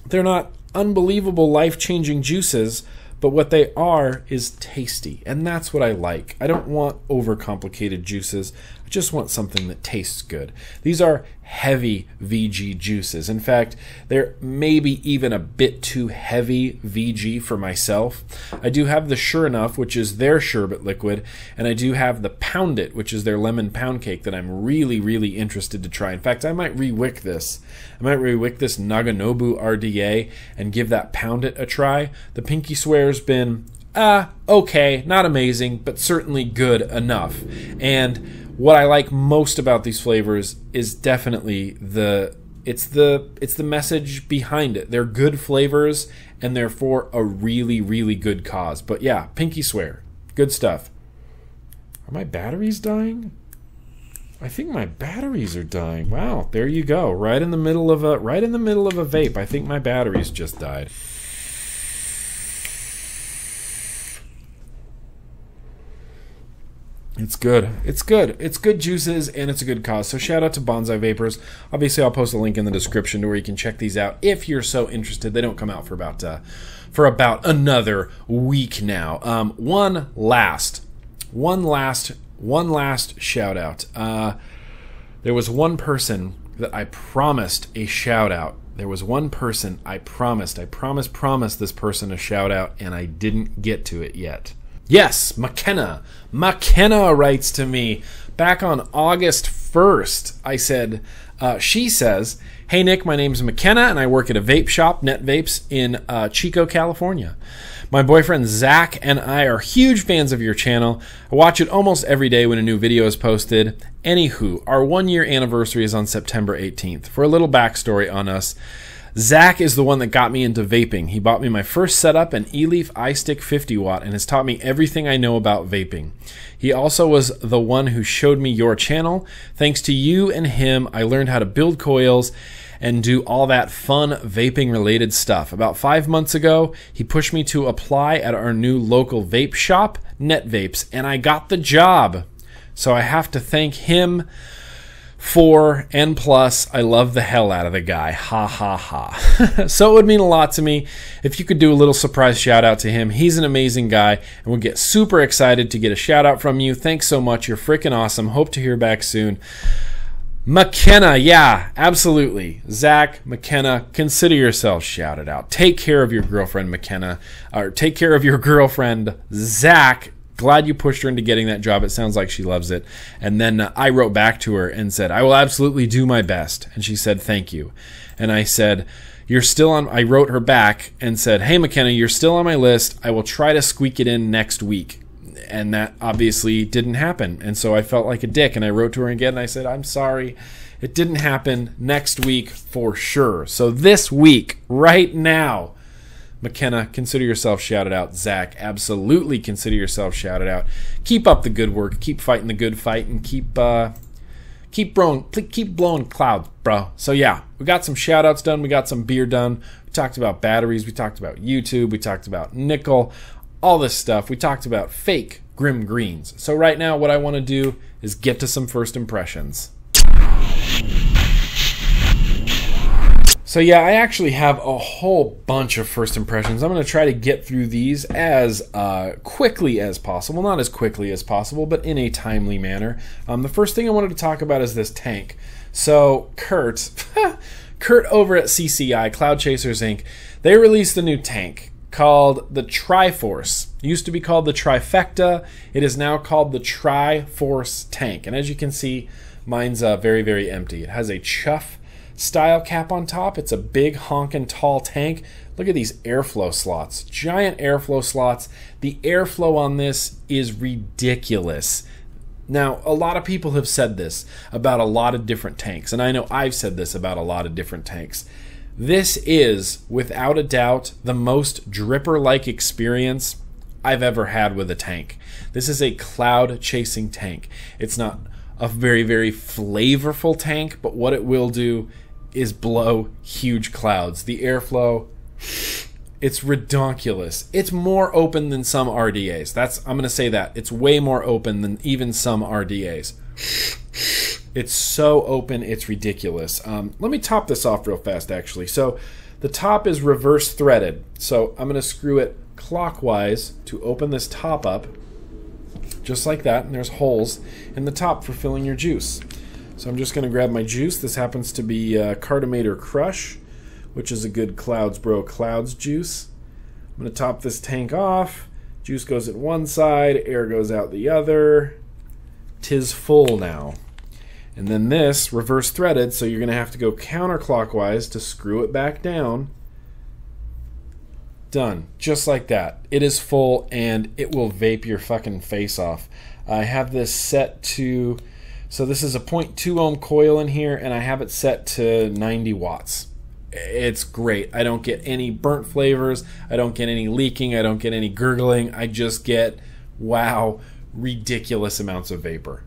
Speaker 1: they're not unbelievable life changing juices but what they are is tasty, and that's what I like. I don't want overcomplicated juices. Just want something that tastes good. These are heavy VG juices. In fact, they're maybe even a bit too heavy VG for myself. I do have the Sure Enough, which is their sherbet liquid, and I do have the Pound It, which is their lemon pound cake that I'm really, really interested to try. In fact, I might rewick this. I might rewick this Naganobu RDA and give that Pound It a try. The Pinky Swear's been ah, uh, okay, not amazing, but certainly good enough. And what I like most about these flavors is definitely the it's the it's the message behind it. They're good flavors and they're for a really really good cause. But yeah, pinky swear. Good stuff. Are my batteries dying? I think my batteries are dying. Wow, there you go. Right in the middle of a right in the middle of a vape. I think my batteries just died. It's good. It's good. It's good juices and it's a good cause. So shout out to Banzai Vapors. Obviously, I'll post a link in the description to where you can check these out if you're so interested. They don't come out for about uh, for about another week now. Um, one last, one last, one last shout out. Uh, there was one person that I promised a shout out. There was one person I promised, I promised, promised this person a shout out, and I didn't get to it yet. Yes, McKenna. McKenna writes to me back on August 1st. I said, uh, she says, Hey Nick, my name's McKenna and I work at a vape shop, Net Vapes, in uh, Chico, California. My boyfriend Zach and I are huge fans of your channel. I watch it almost every day when a new video is posted. Anywho, our one year anniversary is on September 18th. For a little backstory on us, Zach is the one that got me into vaping. He bought me my first setup, an eLeaf iStick 50 watt, and has taught me everything I know about vaping. He also was the one who showed me your channel. Thanks to you and him, I learned how to build coils and do all that fun vaping related stuff. About five months ago, he pushed me to apply at our new local vape shop, Net Vapes, and I got the job. So I have to thank him Four and plus, I love the hell out of the guy. Ha ha ha. so it would mean a lot to me if you could do a little surprise shout out to him. He's an amazing guy and we'll get super excited to get a shout out from you. Thanks so much. You're freaking awesome. Hope to hear back soon. McKenna, yeah, absolutely. Zach, McKenna, consider yourself shouted out. Take care of your girlfriend, McKenna, or take care of your girlfriend, Zach. Glad you pushed her into getting that job. It sounds like she loves it. And then uh, I wrote back to her and said, I will absolutely do my best. And she said, Thank you. And I said, You're still on. I wrote her back and said, Hey, McKenna, you're still on my list. I will try to squeak it in next week and that obviously didn't happen. And so I felt like a dick and I wrote to her again and I said, I'm sorry. It didn't happen next week for sure. So this week, right now, McKenna, consider yourself shouted out. Zach, absolutely consider yourself shouted out. Keep up the good work. Keep fighting the good fight and keep uh, keep blowing keep blowing clouds, bro. So yeah, we got some shout outs done. We got some beer done. We talked about batteries. We talked about YouTube. We talked about nickel all this stuff. We talked about fake Grimm Greens. So right now what I want to do is get to some first impressions. So yeah, I actually have a whole bunch of first impressions. I'm going to try to get through these as uh, quickly as possible. Not as quickly as possible, but in a timely manner. Um, the first thing I wanted to talk about is this tank. So Kurt, Kurt over at CCI, Cloud Chasers Inc., they released a new tank called the Triforce. It used to be called the Trifecta. It is now called the Triforce tank. And as you can see, mine's uh, very, very empty. It has a chuff style cap on top. It's a big honking tall tank. Look at these airflow slots, giant airflow slots. The airflow on this is ridiculous. Now, a lot of people have said this about a lot of different tanks, and I know I've said this about a lot of different tanks. This is, without a doubt, the most dripper like experience I've ever had with a tank. This is a cloud chasing tank. It's not a very, very flavorful tank, but what it will do is blow huge clouds. The airflow, it's redonkulous. It's more open than some RDAs. That's I'm going to say that. It's way more open than even some RDAs. It's so open, it's ridiculous. Um, let me top this off real fast, actually. So the top is reverse threaded. So I'm going to screw it clockwise to open this top up, just like that. And there's holes in the top for filling your juice. So I'm just going to grab my juice. This happens to be uh, Crush, which is a good Clouds Bro Clouds juice. I'm going to top this tank off. Juice goes at one side, air goes out the other. Tis full now. And then this reverse threaded, so you're going to have to go counterclockwise to screw it back down. Done. Just like that. It is full and it will vape your fucking face off. I have this set to. So this is a 0.2 ohm coil in here, and I have it set to 90 watts. It's great. I don't get any burnt flavors. I don't get any leaking. I don't get any gurgling. I just get, wow, ridiculous amounts of vapor.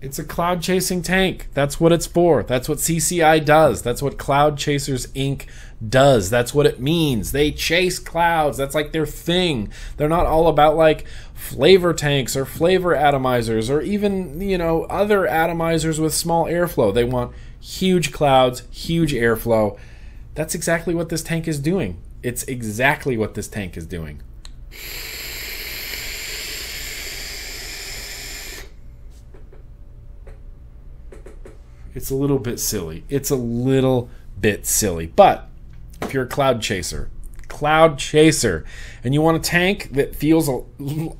Speaker 1: It's a cloud chasing tank. That's what it's for. That's what CCI does. That's what Cloud Chasers Inc. does. That's what it means. They chase clouds. That's like their thing. They're not all about like flavor tanks or flavor atomizers or even, you know, other atomizers with small airflow. They want huge clouds, huge airflow. That's exactly what this tank is doing. It's exactly what this tank is doing. It's a little bit silly. It's a little bit silly. But if you're a cloud chaser, cloud chaser, and you want a tank that feels a,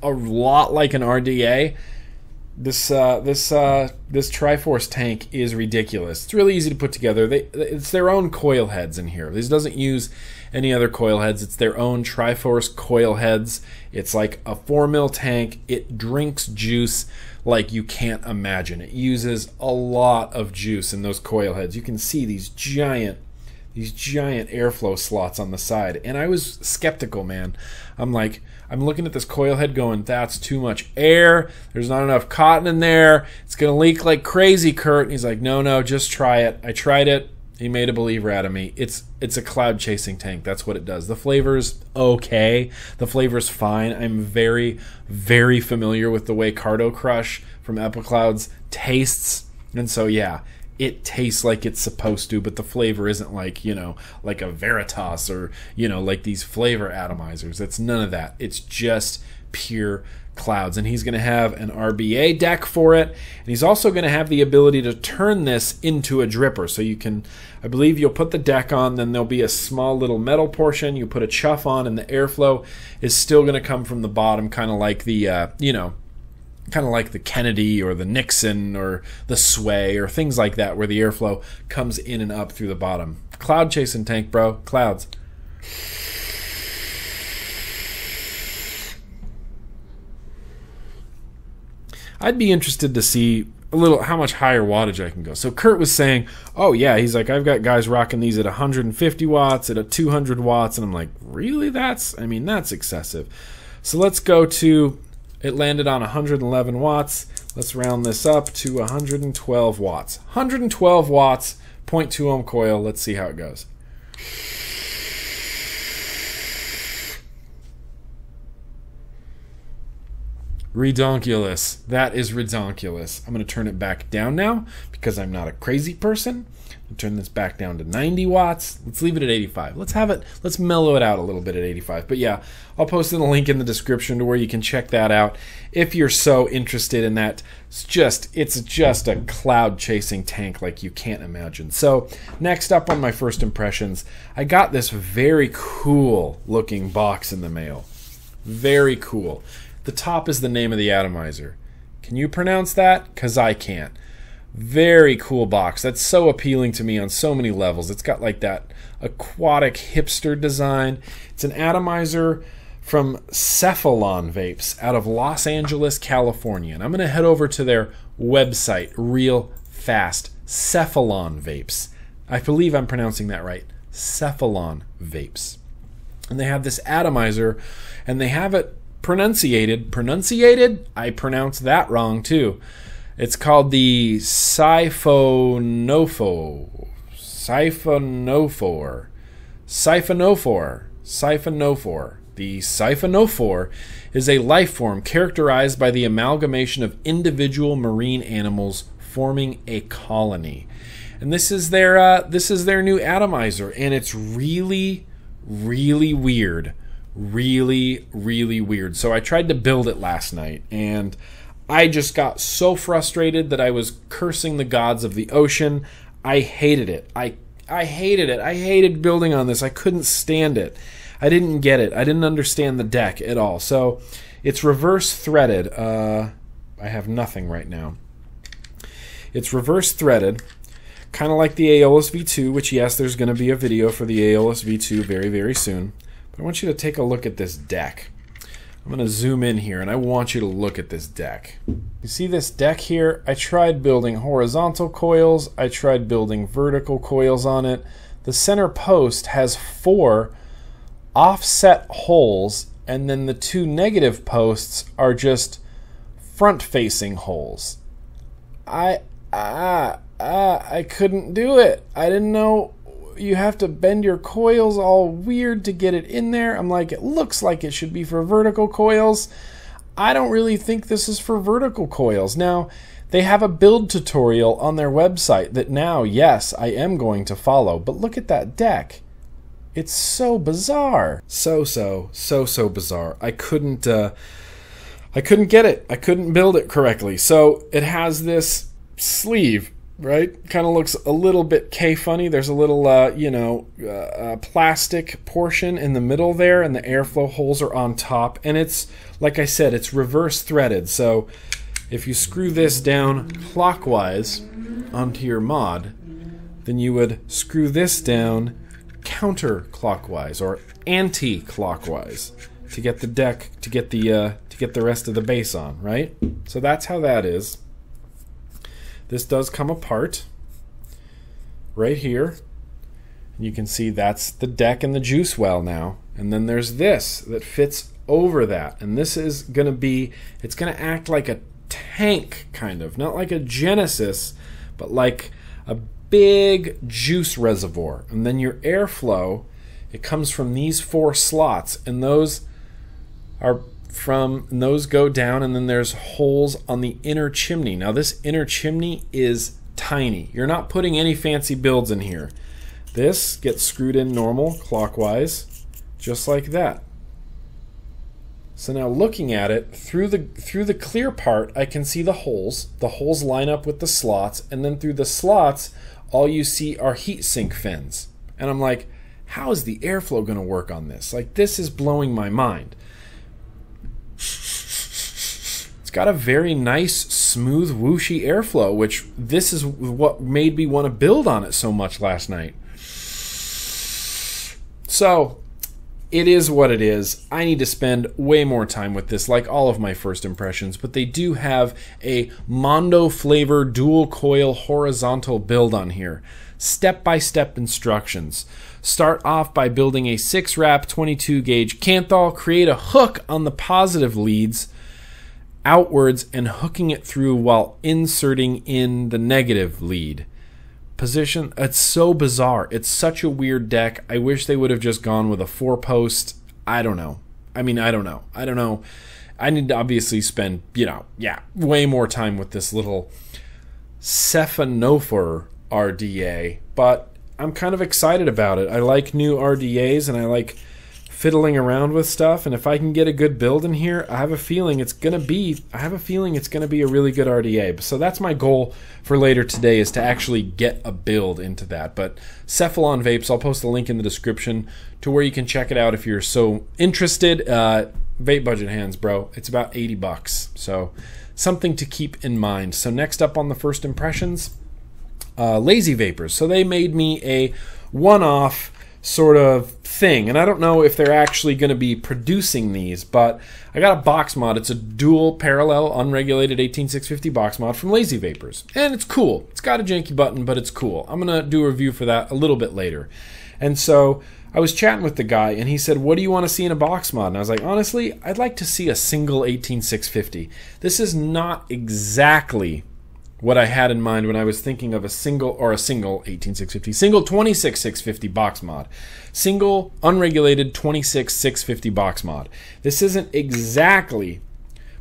Speaker 1: a lot like an RDA, this uh, this uh, this Triforce tank is ridiculous. It's really easy to put together. They, it's their own coil heads in here. This doesn't use any other coil heads. It's their own Triforce coil heads. It's like a four mil tank. It drinks juice like you can't imagine. It uses a lot of juice in those coil heads. You can see these giant these giant airflow slots on the side. And I was skeptical, man. I'm like, I'm looking at this coil head going, that's too much air. There's not enough cotton in there. It's going to leak like crazy, Kurt. And he's like, no, no, just try it. I tried it. He made a believer out of me. It's it's a cloud chasing tank. That's what it does. The flavor's okay. The flavor's fine. I'm very very familiar with the way Cardo Crush from Epiclouds tastes, and so yeah, it tastes like it's supposed to, but the flavor isn't like, you know, like a Veritas or, you know, like these flavor atomizers. It's none of that. It's just pure clouds. And he's going to have an RBA deck for it. And he's also going to have the ability to turn this into a dripper. So you can, I believe you'll put the deck on, then there'll be a small little metal portion. You put a chuff on, and the airflow is still going to come from the bottom, kind of like the, uh, you know, kind of like the Kennedy or the Nixon or the Sway or things like that, where the airflow comes in and up through the bottom. Cloud chasing tank, bro. Clouds. I'd be interested to see a little how much higher wattage I can go. So Kurt was saying, "Oh yeah, he's like I've got guys rocking these at 150 watts, at a 200 watts." And I'm like, "Really? That's I mean, that's excessive." So let's go to it landed on 111 watts. Let's round this up to 112 watts. 112 watts, 0.2 ohm coil. Let's see how it goes. Redonkulous. That is redonkulous. I'm going to turn it back down now because I'm not a crazy person. Turn this back down to 90 watts. Let's leave it at 85. Let's have it, let's mellow it out a little bit at 85. But yeah, I'll post in a link in the description to where you can check that out if you're so interested in that. It's just, it's just a cloud chasing tank like you can't imagine. So, next up on my first impressions, I got this very cool looking box in the mail. Very cool. The top is the name of the atomizer. Can you pronounce that? Because I can't. Very cool box. That's so appealing to me on so many levels. It's got like that aquatic hipster design. It's an atomizer from Cephalon Vapes out of Los Angeles, California. And I'm going to head over to their website real fast. Cephalon Vapes. I believe I'm pronouncing that right. Cephalon Vapes. And they have this atomizer, and they have it pronunciated. Pronunciated? I pronounce that wrong too. It's called the Siphonopho. Siphonophore. Siphonophore. Siphonophore. The siphonophore is a life form characterized by the amalgamation of individual marine animals forming a colony. And this is their uh, this is their new atomizer, and it's really, really weird really, really weird. So I tried to build it last night and I just got so frustrated that I was cursing the gods of the ocean. I hated it. I I hated it. I hated building on this. I couldn't stand it. I didn't get it. I didn't understand the deck at all. So it's reverse threaded. Uh, I have nothing right now. It's reverse threaded, kind of like the Aeolus V2, which yes, there's going to be a video for the Aeolus V2 very, very soon. But I want you to take a look at this deck. I'm going to zoom in here and I want you to look at this deck. You see this deck here? I tried building horizontal coils. I tried building vertical coils on it. The center post has four offset holes and then the two negative posts are just front facing holes. I ah ah I couldn't do it. I didn't know you have to bend your coils all weird to get it in there. I'm like, it looks like it should be for vertical coils. I don't really think this is for vertical coils. Now, they have a build tutorial on their website that now, yes, I am going to follow. But look at that deck. It's so bizarre. So, so, so, so bizarre. I couldn't, uh, I couldn't get it. I couldn't build it correctly. So it has this sleeve right? Kind of looks a little bit K funny. There's a little, uh, you know, uh, uh, plastic portion in the middle there, and the airflow holes are on top. And it's, like I said, it's reverse threaded. So if you screw this down clockwise onto your mod, then you would screw this down counterclockwise or anti-clockwise to get the deck to get the uh, to get the rest of the base on, right? So that's how that is. This does come apart right here. You can see that's the deck and the juice well now. And then there's this that fits over that. And this is going to be, it's going to act like a tank, kind of. Not like a Genesis, but like a big juice reservoir. And then your airflow, it comes from these four slots. And those are from those go down and then there's holes on the inner chimney. Now this inner chimney is tiny. You're not putting any fancy builds in here. This gets screwed in normal, clockwise, just like that. So now looking at it through the through the clear part, I can see the holes. The holes line up with the slots, and then through the slots, all you see are heat sink fins. And I'm like, how is the airflow going to work on this? Like this is blowing my mind. It's got a very nice, smooth, whooshy airflow, which this is what made me want to build on it so much last night. So, it is what it is. I need to spend way more time with this, like all of my first impressions, but they do have a Mondo flavor dual coil horizontal build on here. Step by step instructions. Start off by building a 6 wrap 22 gauge Kanthal, create a hook on the positive leads outwards and hooking it through while inserting in the negative lead position. It's so bizarre. It's such a weird deck. I wish they would have just gone with a four post. I don't know. I mean, I don't know. I don't know. I need to obviously spend, you know, yeah, way more time with this little Cephanophore RDA, but I'm kind of excited about it. I like new RDAs and I like fiddling around with stuff and if I can get a good build in here, I have a feeling it's going to be I have a feeling it's going to be a really good RDA. So that's my goal for later today is to actually get a build into that. But Cephalon Vapes, I'll post a link in the description to where you can check it out if you're so interested. Uh, vape budget hands, bro. It's about 80 bucks. So something to keep in mind. So next up on the first impressions, uh, Lazy Vapers. So they made me a one-off sort of thing. And I don't know if they're actually going to be producing these, but I got a box mod. It's a dual parallel unregulated 18650 box mod from Lazy Vapers. And it's cool. It's got a janky button, but it's cool. I'm going to do a review for that a little bit later. And so I was chatting with the guy and he said, What do you want to see in a box mod? And I was like, Honestly, I'd like to see a single 18650. This is not exactly what I had in mind when I was thinking of a single or a single 18650, single 26650 box mod, single unregulated 26650 box mod. This isn't exactly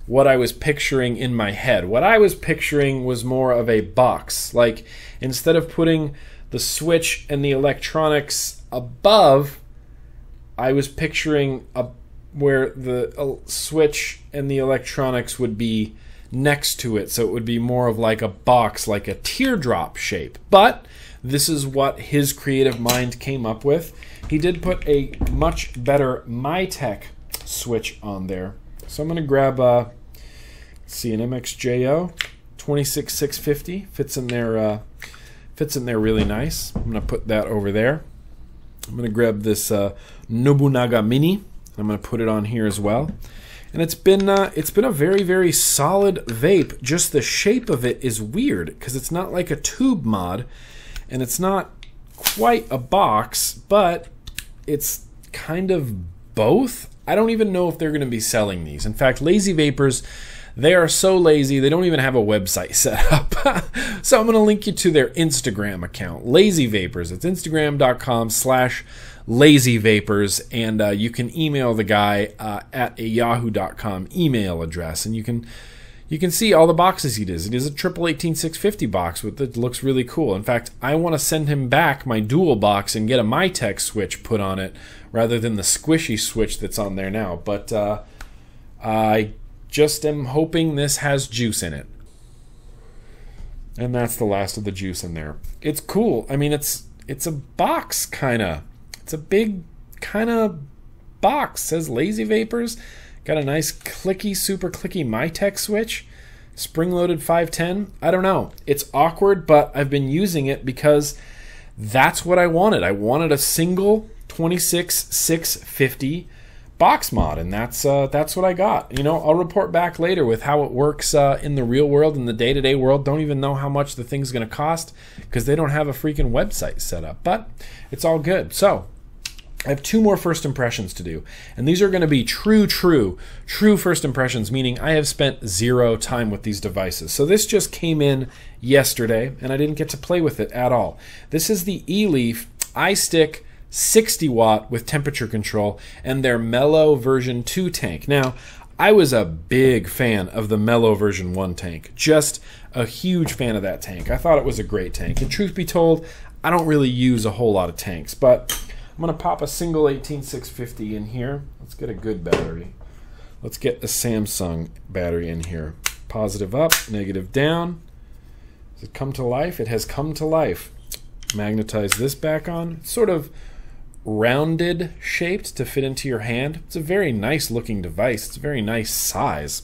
Speaker 1: what I was picturing in my head. What I was picturing was more of a box. Like instead of putting the switch and the electronics above, I was picturing a where the uh, switch and the electronics would be next to it, so it would be more of like a box, like a teardrop shape. But this is what his creative mind came up with. He did put a much better MyTech switch on there. So I'm going to grab a, see an MXJO 26650 fits in there uh, fits in there really nice. I'm going to put that over there. I'm going to grab this uh, Nobunaga Mini. I'm going to put it on here as well and it's been uh, it's been a very very solid vape. Just the shape of it is weird because it's not like a tube mod, and it's not quite a box, but it's kind of both. I don't even know if they're going to be selling these. In fact, Lazy Vapers. They are so lazy, they don't even have a website set up. so I'm going to link you to their Instagram account, Lazy Vapers. It's instagram.com slash lazy vapers and uh, you can email the guy uh, at a yahoo.com email address and you can you can see all the boxes he does. It is a triple 18650 box with it looks really cool. In fact, I want to send him back my dual box and get a MyTech switch put on it rather than the squishy switch that's on there now. But uh, I just am hoping this has juice in it. And that's the last of the juice in there. It's cool. I mean, it's it's a box kind of. It's a big kind of box. Says Lazy Vapers. Got a nice clicky, super clicky MyTech switch. Spring loaded 510. I don't know. It's awkward, but I've been using it because that's what I wanted. I wanted a single 26650 box mod, and that's uh, that's what I got. You know, I'll report back later with how it works uh, in the real world, in the day to day world. Don't even know how much the thing's going to cost because they don't have a freaking website set up, but it's all good. So. I have two more first impressions to do, and these are going to be true, true, true first impressions, meaning I have spent zero time with these devices. So this just came in yesterday, and I didn't get to play with it at all. This is the eLeaf iStick 60 watt with temperature control and their Mellow version 2 tank. Now, I was a big fan of the Mellow version 1 tank. Just a huge fan of that tank. I thought it was a great tank. And truth be told, I don't really use a whole lot of tanks, but I'm going to pop a single 18650 in here. Let's get a good battery. Let's get a Samsung battery in here. Positive up, negative down. Does it come to life? It has come to life. Magnetize this back on. Sort of rounded shaped to fit into your hand. It's a very nice looking device. It's a very nice size.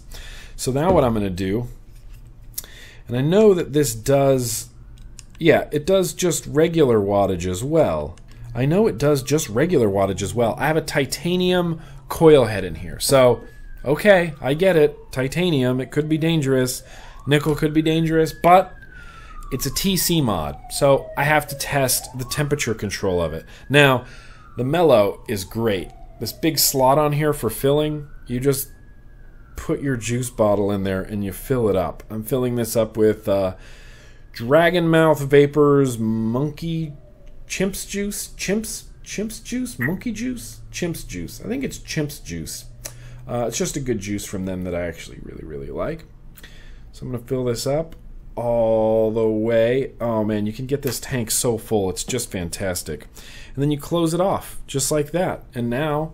Speaker 1: So now what I'm going to do, and I know that this does, yeah, it does just regular wattage as well. I know it does just regular wattage as well. I have a titanium coil head in here. So, okay, I get it. Titanium, it could be dangerous. Nickel could be dangerous, but it's a TC mod. So I have to test the temperature control of it. Now, the Melo is great. This big slot on here for filling, you just put your juice bottle in there and you fill it up. I'm filling this up with uh, Dragon Mouth Vapors Monkey Chimp's Juice. Chimps? Chimp's Juice? Monkey Juice? Chimp's Juice. I think it's Chimp's Juice. Uh, it's just a good juice from them that I actually really, really like. So I'm going to fill this up all the way. Oh man, you can get this tank so full. It's just fantastic. And then you close it off just like that. And now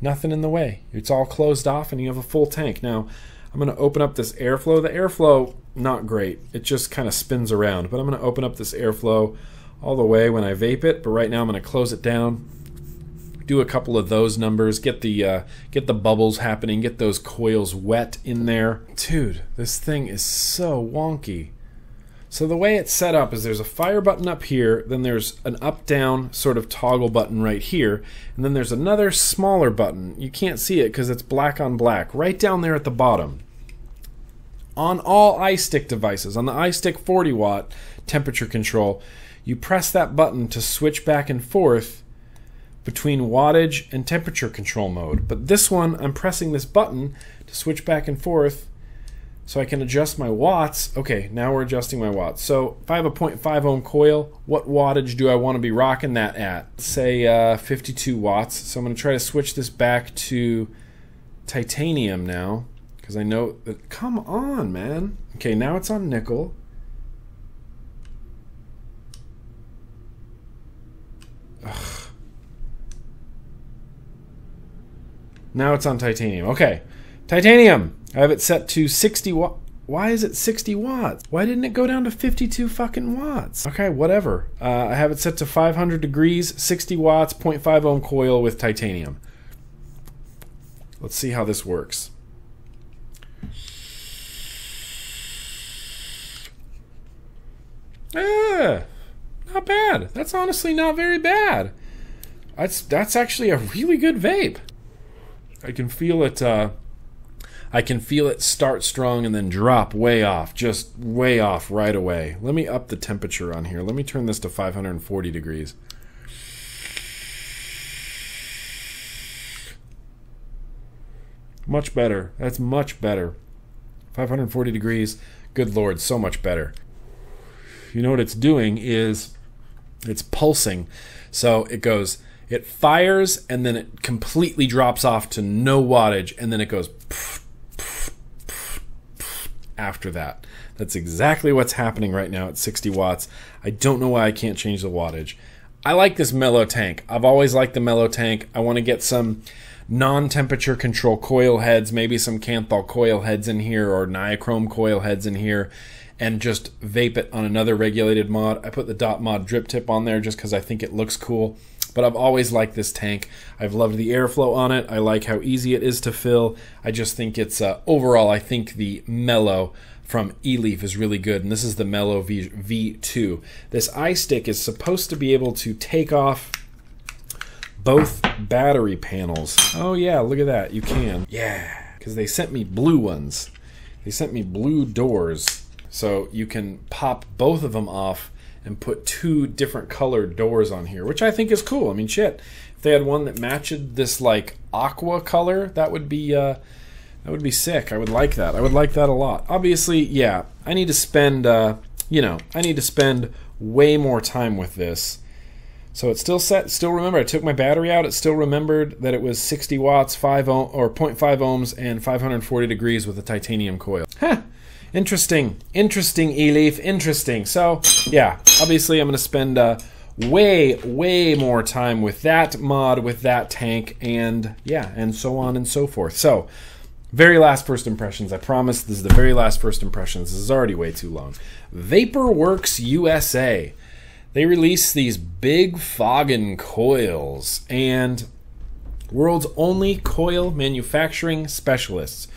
Speaker 1: nothing in the way. It's all closed off and you have a full tank. Now, I'm going to open up this airflow. The airflow not great. It just kind of spins around, but I'm going to open up this airflow all the way when I vape it, but right now I'm going to close it down do a couple of those numbers, get the uh, get the bubbles happening, get those coils wet in there. Dude, this thing is so wonky. So the way it's set up is there's a fire button up here, then there's an up down sort of toggle button right here, and then there's another smaller button. You can't see it because it's black on black right down there at the bottom. On all iStick devices, on the iStick 40 watt temperature control, you press that button to switch back and forth between wattage and temperature control mode. But this one, I'm pressing this button to switch back and forth so I can adjust my watts. Okay, now we're adjusting my watts. So if I have a 0.5 ohm coil, what wattage do I want to be rocking that at? Say uh, 52 watts. So I'm going to try to switch this back to titanium now because I know that. Come on, man. Okay, now it's on nickel. Ugh. Now it's on titanium. Okay. Titanium. I have it set to 60 watt. Why is it 60 watts? Why didn't it go down to 52 fucking watts? Okay, whatever. Uh, I have it set to 500 degrees, 60 watts, 0.5 ohm coil with titanium. Let's see how this works. Ah, not bad. That's honestly not very bad. That's that's actually a really good vape. I can feel it. Uh, I can feel it start strong and then drop way off, just way off right away. Let me up the temperature on here. Let me turn this to 540 degrees. Much better. That's much better. 540 degrees. Good lord, so much better. You know what it's doing is it's pulsing. So it goes it fires and then it completely drops off to no wattage and then it goes after that. That's exactly what's happening right now at 60 watts. I don't know why I can't change the wattage. I like this Melo tank. I've always liked the Melo tank. I want to get some non-temperature control coil heads, maybe some Kanthal coil heads in here or Nichrome coil heads in here and just vape it on another regulated mod. I put the dot mod drip tip on there just because I think it looks cool. But I've always liked this tank. I've loved the airflow on it. I like how easy it is to fill. I just think it's uh, overall. I think the Melo from Eleaf is really good, and this is the Melo v- V2. This iStick is supposed to be able to take off both battery panels. Oh yeah, look at that. You can. Yeah, because they sent me blue ones. They sent me blue doors. So you can pop both of them off and put two different colored doors on here, which I think is cool. I mean, shit, if they had one that matched this like aqua color, that would be uh, that would be sick. I would like that. I would like that a lot. Obviously, yeah, I need to spend uh, you know, I need to spend way more time with this. So it's still set. Still remember, I took my battery out. It still remembered that it was 60 watts, 5 ohm, or 0.5 ohms, and 540 degrees with a titanium coil. Interesting. Interesting, Eleaf. Interesting. So, yeah, obviously I'm going to spend uh, way, way more time with that mod, with that tank, and yeah, and so on and so forth. So, very last first impressions. I promise this is the very last first impressions. This is already way too long. VaporWerks USA. They release these big Foggin coils and world's only coil manufacturing specialists.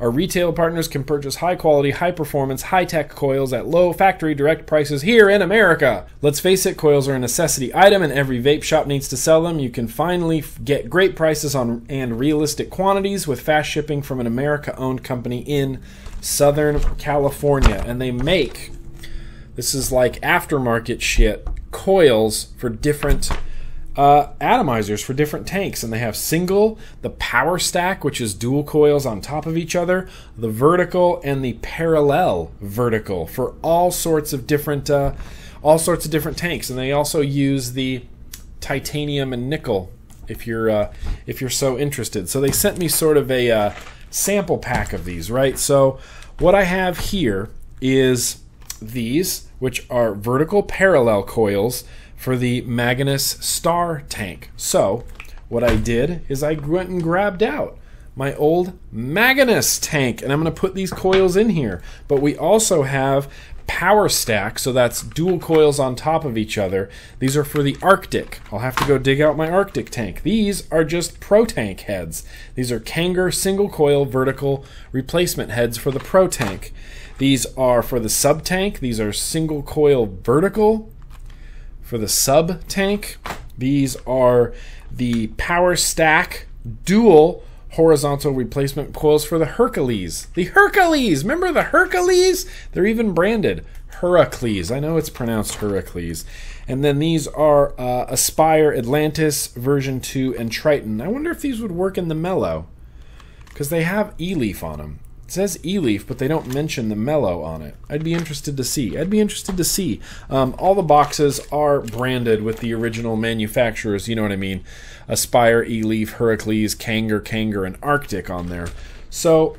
Speaker 1: Our retail partners can purchase high quality, high performance, high tech coils at low factory direct prices here in America. Let's face it, coils are a necessity item and every vape shop needs to sell them. You can finally get great prices on and realistic quantities with fast shipping from an America owned company in Southern California. And they make this is like aftermarket shit coils for different uh, atomizers for different tanks, and they have single, the power stack, which is dual coils on top of each other, the vertical, and the parallel vertical for all sorts of different, uh, all sorts of different tanks. And they also use the titanium and nickel if you're uh, if you're so interested. So they sent me sort of a uh, sample pack of these, right? So what I have here is these, which are vertical parallel coils for the Magnus Star tank. So, what I did is I went and grabbed out my old Magnus tank, and I'm going to put these coils in here. But we also have power stack, so that's dual coils on top of each other. These are for the Arctic. I'll have to go dig out my Arctic tank. These are just Pro Tank heads. These are Kanger single coil vertical replacement heads for the Pro Tank. These are for the sub tank. These are single coil vertical for the sub tank. These are the power stack dual horizontal replacement coils for the Hercules. The Hercules! Remember the Hercules? They're even branded Heracles. I know it's pronounced Heracles. And then these are uh, Aspire, Atlantis, version 2, and Triton. I wonder if these would work in the Melo. Because they have E-Leaf on them. It says E-Leaf, but they don't mention the Melo on it. I'd be interested to see. I'd be interested to see. Um, all the boxes are branded with the original manufacturers, you know what I mean? Aspire, E-Leaf, Heracles, Kanger, Kanger, and Arctic on there. So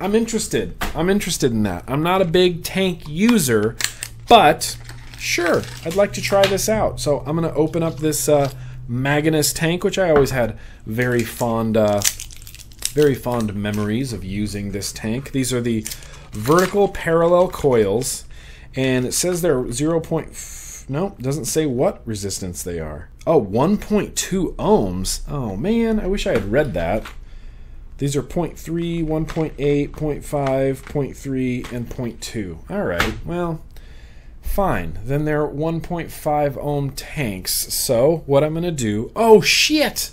Speaker 1: I'm interested. I'm interested in that. I'm not a big tank user, but sure, I'd like to try this out. So I'm going to open up this uh, Magnus tank, which I always had very fond uh, very fond memories of using this tank. These are the vertical parallel coils, and it says they're 0. No, doesn't say what resistance they are. Oh, 1.2 ohms. Oh man, I wish I had read that. These are 0.3, 1.8, 0.5, 0.3, and 0.2. All right, well, fine. Then they're 1.5 ohm tanks. So what I'm to do... Oh, shit!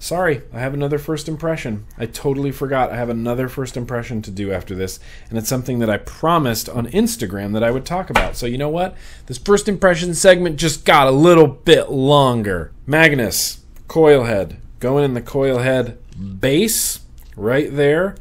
Speaker 1: Sorry, I have another first impression. I totally forgot I have another first impression to do after this, and it's something that I promised on Instagram that I would talk about. So, you know what? This first impression segment just got a little bit longer. Magnus, coil head. Going in the coil head base right there.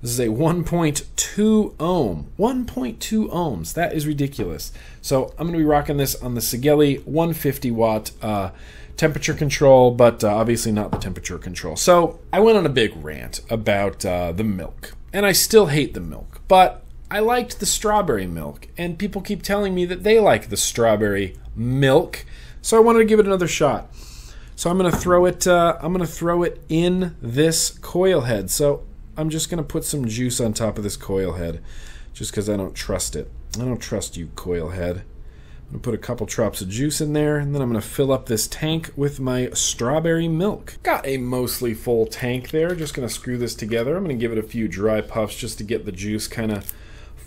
Speaker 1: This is a 1.2 ohm. 1.2 ohms. That is ridiculous. So I'm going to be rocking this on the Sigelei 150 watt uh, temperature control, but uh, obviously not the temperature control. So I went on a big rant about uh, the milk, and I still hate the milk, but I liked the strawberry milk, and people keep telling me that they like the strawberry milk, so I wanted to give it another shot. So I'm gonna throw it. Uh, I'm gonna throw it in this coil head. So I'm just gonna put some juice on top of this coil head, just because I don't trust it. I don't trust you, coil head. I'm to put a couple drops of juice in there, and then I'm to fill up this tank with my strawberry milk. Got a mostly full tank there. Just to screw this together. I'm to give it a few dry puffs just to get the juice kind of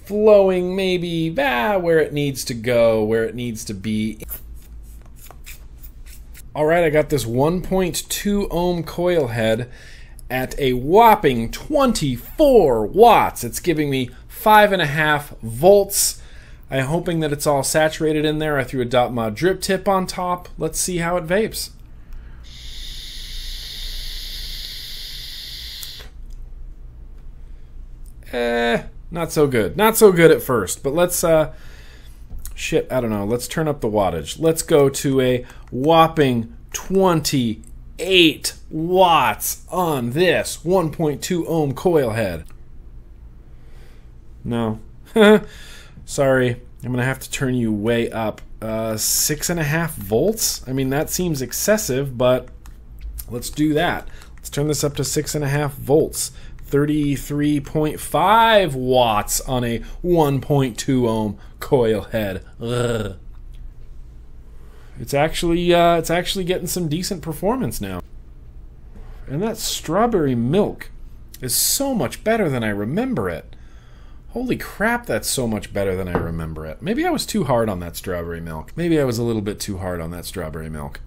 Speaker 1: flowing maybe ah, where it needs to go, where it needs to be. All right, I got this 1.2 ohm coil head at a whopping 24 watts. It's giving me five and a half volts I'm hoping that it's all saturated in there. I threw a dot mod drip tip on top. Let's see how it vapes. Eh, not so good. Not so good at first, but let's uh shit, I don't know. Let's turn up the wattage. Let's go to a whopping 28 watts on this 1.2 ohm coil head. No. Sorry. I'm to have to turn you way up. Uh, six and a half volts? I mean, that seems excessive, but let's do that. Let's turn this up to six and a half volts. 33.5 watts on a 1.2 ohm coil head. Ugh. It's actually uh, it's actually getting some decent performance now. And that strawberry milk is so much better than I remember it. Holy crap, that's so much better than I remember it. Maybe I was too hard on that strawberry milk. Maybe I was a little bit too hard on that strawberry milk.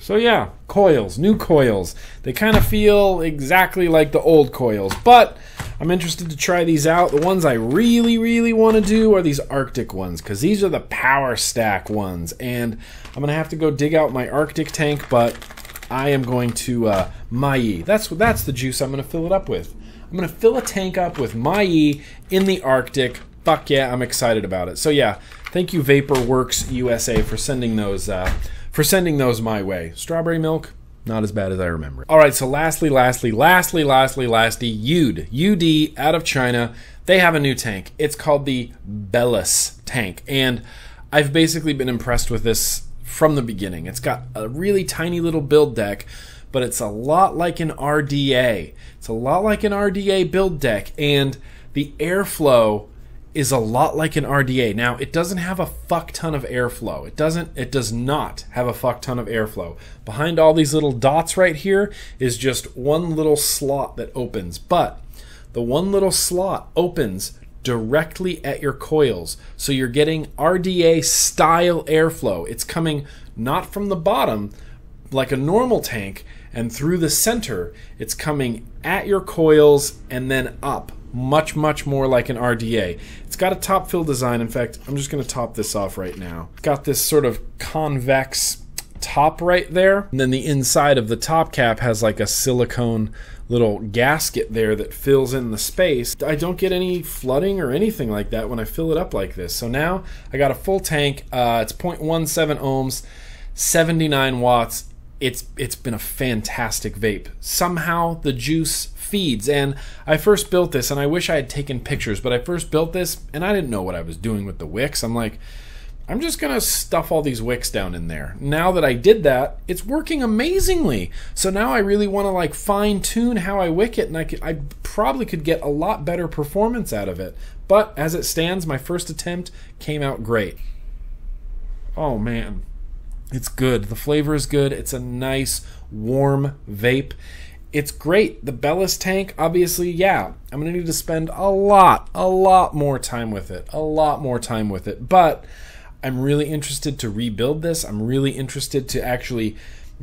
Speaker 1: So yeah, coils, new coils. They kind of feel exactly like the old coils, but I'm interested to try these out. The ones I really, really want to do are these Arctic ones, because these are the power stack ones. And I'm going to have to go dig out my Arctic tank, but I am going to uh. That's, what that's the juice I'm going to fill it up with. I'm going to fill a tank up with my E in the Arctic. Fuck yeah, I'm excited about it. So yeah, thank you VaporWerks USA for sending those... Uh, for sending those my way. Strawberry milk, not as bad as I remember. All right, so lastly, lastly, lastly, lastly, lastly, UD, UD out of China. They have a new tank. It's called the Bellus tank, and I've basically been impressed with this from the beginning. It's got a really tiny little build deck, but it's a lot like an RDA. It's a lot like an RDA build deck, and the airflow is a lot like an RDA. Now, it doesn't have a fuck ton of airflow. It doesn't it does not have a fuck ton of airflow. Behind all these little dots right here is just one little slot that opens. But the one little slot opens directly at your coils. So you're getting RDA style airflow. It's coming not from the bottom like a normal tank and through the center. It's coming at your coils and then up much, much more like an RDA. It's got a top fill design. In fact, I'm just going to top this off right now. It's got this sort of convex top right there. And then the inside of the top cap has like a silicone little gasket there that fills in the space. I don't get any flooding or anything like that when I fill it up like this. So now I got a full tank. Uh, it's 0.17 ohms, 79 watts. It's it's been a fantastic vape. Somehow the juice feeds. And I first built this, and I wish I had taken pictures, but I first built this, and I didn't know what I was doing with the wicks. I'm like, I'm just going to stuff all these wicks down in there. Now that I did that, it's working amazingly. So now I really want to like fine tune how I wick it, and I, could, I probably could get a lot better performance out of it. But as it stands, my first attempt came out great. Oh man, it's good. The flavor is good. It's a nice, warm vape it's great. The Bellus tank, obviously, yeah, I'm going to need to spend a lot, a lot more time with it. A lot more time with it. But I'm really interested to rebuild this. I'm really interested to actually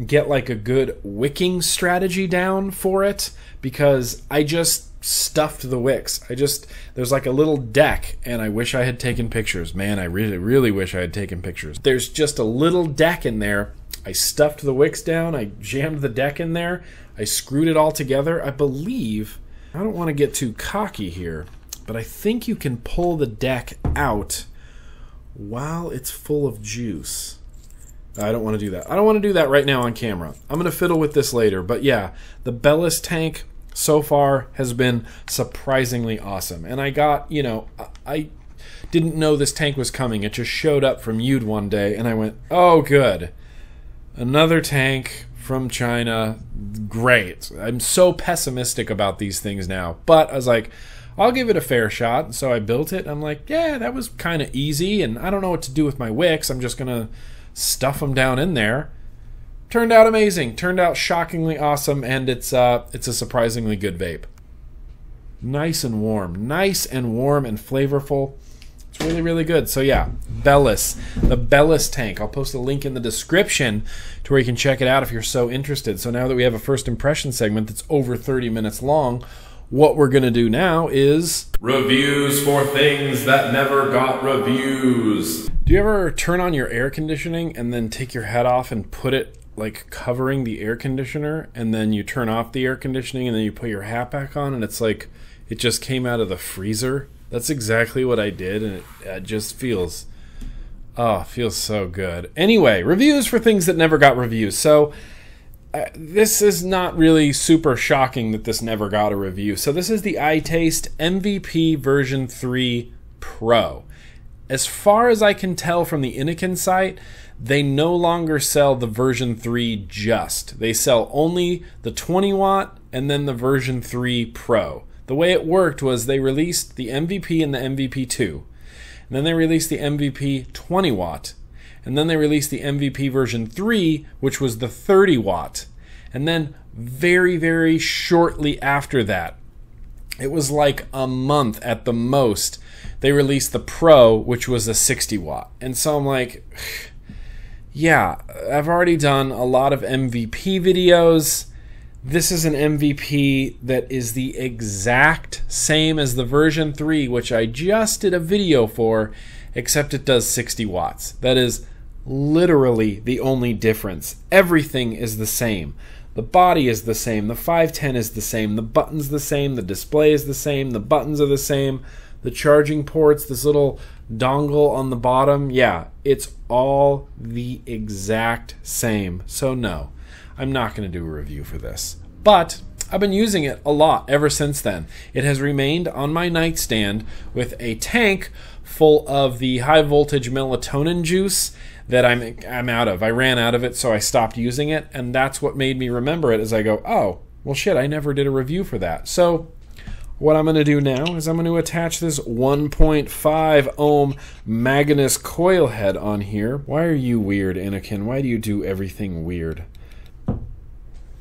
Speaker 1: get like a good wicking strategy down for it because I just stuffed the wicks. I just there's like a little deck and I wish I had taken pictures. Man, I really really wish I had taken pictures. There's just a little deck in there. I stuffed the wicks down. I jammed the deck in there. I screwed it all together. I believe, I don't want to get too cocky here, but I think you can pull the deck out while it's full of juice. I don't want to do that. I don't want to do that right now on camera. I'm going to fiddle with this later. But yeah, the Bellus tank so far has been surprisingly awesome. And I got, you know, I didn't know this tank was coming. It just showed up from Youde one day, and I went, oh, good. Another tank from China. Great. I'm so pessimistic about these things now. But I was like, I'll give it a fair shot. So I built it. I'm like, yeah, that was kind of easy. And I don't know what to do with my wicks. I'm just going to stuff them down in there. Turned out amazing. Turned out shockingly awesome. And it's, uh, it's a surprisingly good vape. Nice and warm. Nice and warm and flavorful. It's really, really good. So yeah, Bellus, the Bellus tank. I'll post a link in the description to where you can check it out if you're so interested. So now that we have a first impression segment that's over 30 minutes long, what we're going to do now is reviews for things that never got reviews. Do you ever turn on your air conditioning and then take your head off and put it like covering the air conditioner and then you turn off the air conditioning and then you put your hat back on and it's like it just came out of the freezer? That's exactly what I did, and it, it just feels, oh, feels so good. Anyway, reviews for things that never got reviews. So uh, this is not really super shocking that this never got a review. So this is the iTaste MVP version 3 Pro. As far as I can tell from the Innokin site, they no longer sell the version 3 just. They sell only the 20 watt and then the version 3 Pro. The way it worked was they released the MVP and the MVP 2. And then they released the MVP 20 watt. And then they released the MVP version 3, which was the 30 watt. And then very, very shortly after that, it was like a month at the most, they released the Pro, which was a 60 watt. And so I'm like, yeah, I've already done a lot of MVP videos. This is an MVP that is the exact same as the version 3, which I just did a video for, except it does 60 watts. That is literally the only difference. Everything is the same. The body is the same, the 510 is the same, the button's the same, the display is the same, the buttons are the same, the charging ports, this little dongle on the bottom, yeah, it's all the exact same. So, no, I'm not going to do a review for this. But I've been using it a lot ever since then. It has remained on my nightstand with a tank full of the high voltage melatonin juice that I'm I'm out of. I ran out of it, so I stopped using it, and that's what made me remember it as I go, "Oh, well shit, I never did a review for that." So what I'm going to do now is I'm going to attach this 1.5 ohm Magnus coil head on here. Why are you weird, Innokin? Why do you do everything weird?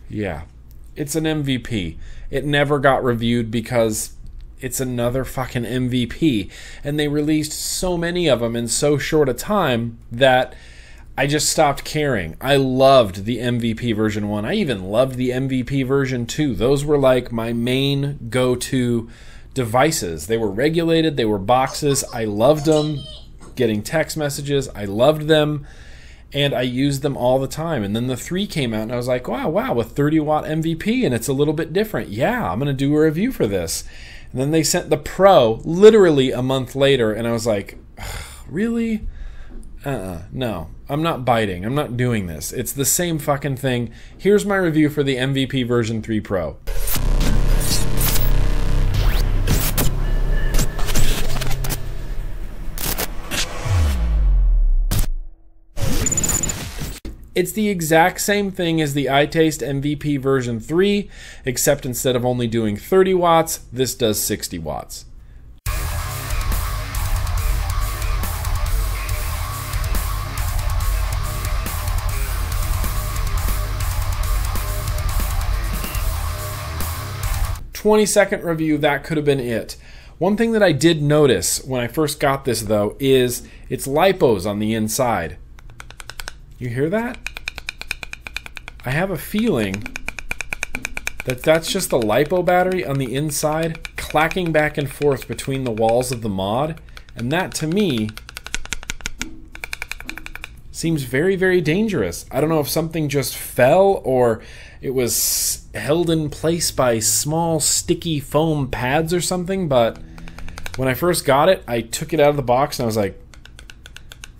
Speaker 1: Yeah, it's an MVP. It never got reviewed because it's another fucking MVP. And they released so many of them in so short a time that I just stopped caring. I loved the MVP version 1. I even loved the MVP version 2. Those were like my main go to devices. They were regulated, they were boxes. I loved them. Getting text messages, I loved them. And I used them all the time. And then the 3 came out, and I was like, wow, wow, a 30 watt MVP, and it's a little bit different. Yeah, I'm going to do a review for this. And then they sent the Pro literally a month later, and I was like, really? uh uh no, I'm not biting. I'm not doing this. It's the same fucking thing. Here's my review for the MVP version 3 Pro. It's the exact same thing as the iTaste MVP version 3, except instead of only doing 30 watts, this does 60 watts. Twenty second review, that could have been it. One thing that I did notice when I first got this though is it's lipos on the inside. You hear that? I have a feeling that that's just the lipo battery on the inside clacking back and forth between the walls of the mod, and that to me seems very, very dangerous. I don't know if something just fell or it was held in place by small sticky foam pads or something, but when I first got it, I took it out of the box and I was like,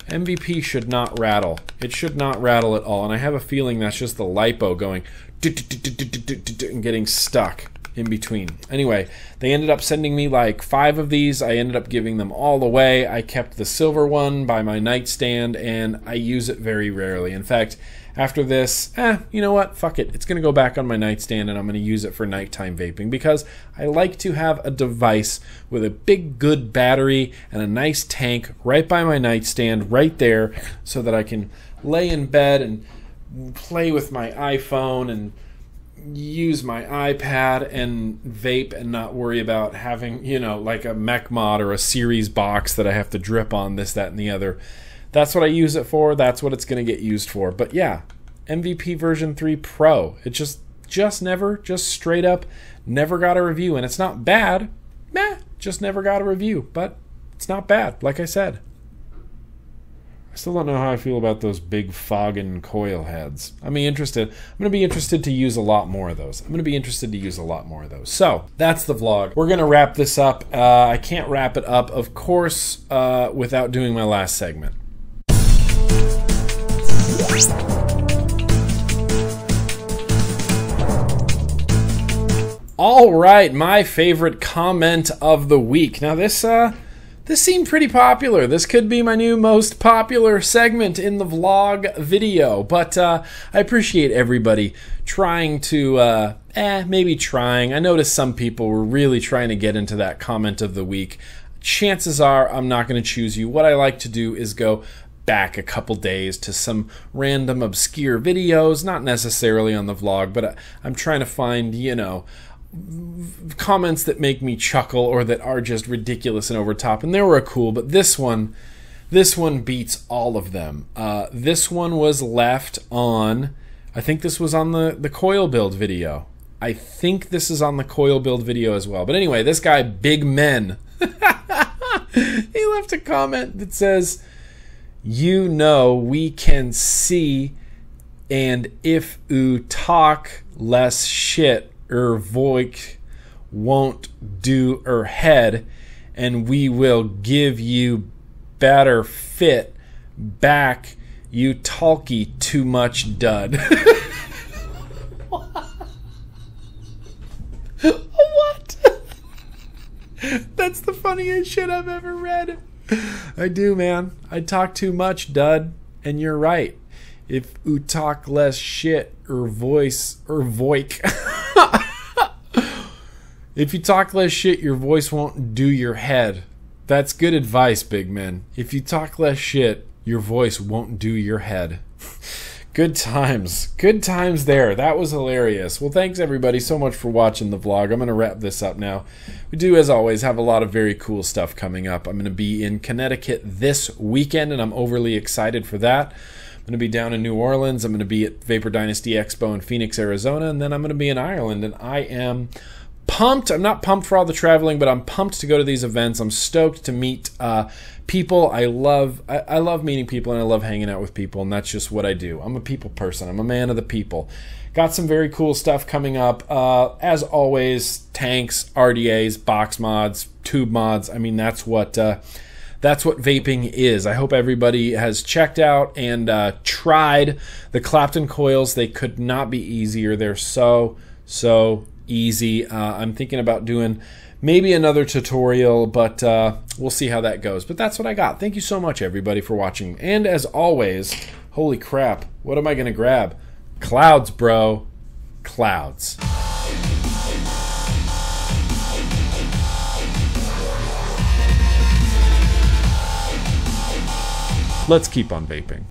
Speaker 1: MVP should not rattle. It should not rattle at all. And I have a feeling that's just the lipo going and getting stuck in between. Anyway, they ended up sending me like five of these. I ended up giving them all away. I kept the silver one by my nightstand and I use it very rarely. In fact, after this, eh, you know what? Fuck it. It's going to go back on my nightstand and I'm going to use it for nighttime vaping because I like to have a device with a big, good battery and a nice tank right by my nightstand, right there, so that I can lay in bed and play with my iPhone and use my iPad and vape and not worry about having, you know, like a mech mod or a series box that I have to drip on this, that, and the other. That's what I use it for. That's what it's going to get used for. But yeah, MVP version 3 Pro. It just just never, just straight up never got a review. And it's not bad. Meh, just never got a review. But it's not bad, like I said. I still don't know how I feel about those big fogging coil heads. I'm interested. I'm gonna be interested to use a lot more of those. I'm gonna be interested to use a lot more of those. So that's the vlog. We're gonna wrap this up. Uh, I can't wrap it up, of course, uh, without doing my last segment. All right, my favorite comment of the week. Now this uh this seemed pretty popular. This could be my new most popular segment in the vlog video, but uh, I appreciate everybody trying to, uh, eh, maybe trying. I noticed some people were really trying to get into that comment of the week. Chances are I'm not going to choose you. What I like to do is go back a couple days to some random obscure videos, not necessarily on the vlog, but I'm trying to find, you know, comments that make me chuckle or that are just ridiculous and over top and they were a cool but this one this one beats all of them. Uh, this one was left on i think this was on the the coil build video. I think this is on the coil build video as well but anyway this guy big men he left a comment that says you know we can see and if you talk less shit er voik won't do er head, and we will give you better fit back, you talky too much dud. what? That's the funniest shit I've ever read. I do, man. I talk too much, dud, and you're right. If you talk less shit or voice or voik. if you talk less shit, your voice won't do your head. That's good advice, big men. If you talk less shit, your voice won't do your head. Good times. Good times there. That was hilarious. Well, thanks everybody so much for watching the vlog. I'm going to wrap this up now. We do, as always, have a lot of very cool stuff coming up. I'm going to be in Connecticut this weekend, and I'm overly excited for that. I'm going to be down in New Orleans. I'm going to be at Vapor Dynasty Expo in Phoenix, Arizona, and then I'm going to be in Ireland. And I am pumped. I'm not pumped for all the traveling, but I'm pumped to go to these events. I'm stoked to meet uh, people. I love I, I, love meeting people and I love hanging out with people, and that's just what I do. I'm a people person. I'm a man of the people. Got some very cool stuff coming up. Uh, as always, tanks, RDAs, box mods, tube mods. I mean, that's what. Uh, that's what vaping is. I hope everybody has checked out and uh, tried the Clapton coils. They could not be easier. They're so, so easy. Uh, I'm thinking about doing maybe another tutorial, but uh, we'll see how that goes. But that's what I got. Thank you so much, everybody, for watching. And as always, holy crap, what am I going to grab? Clouds, bro. Clouds. Let's keep on vaping.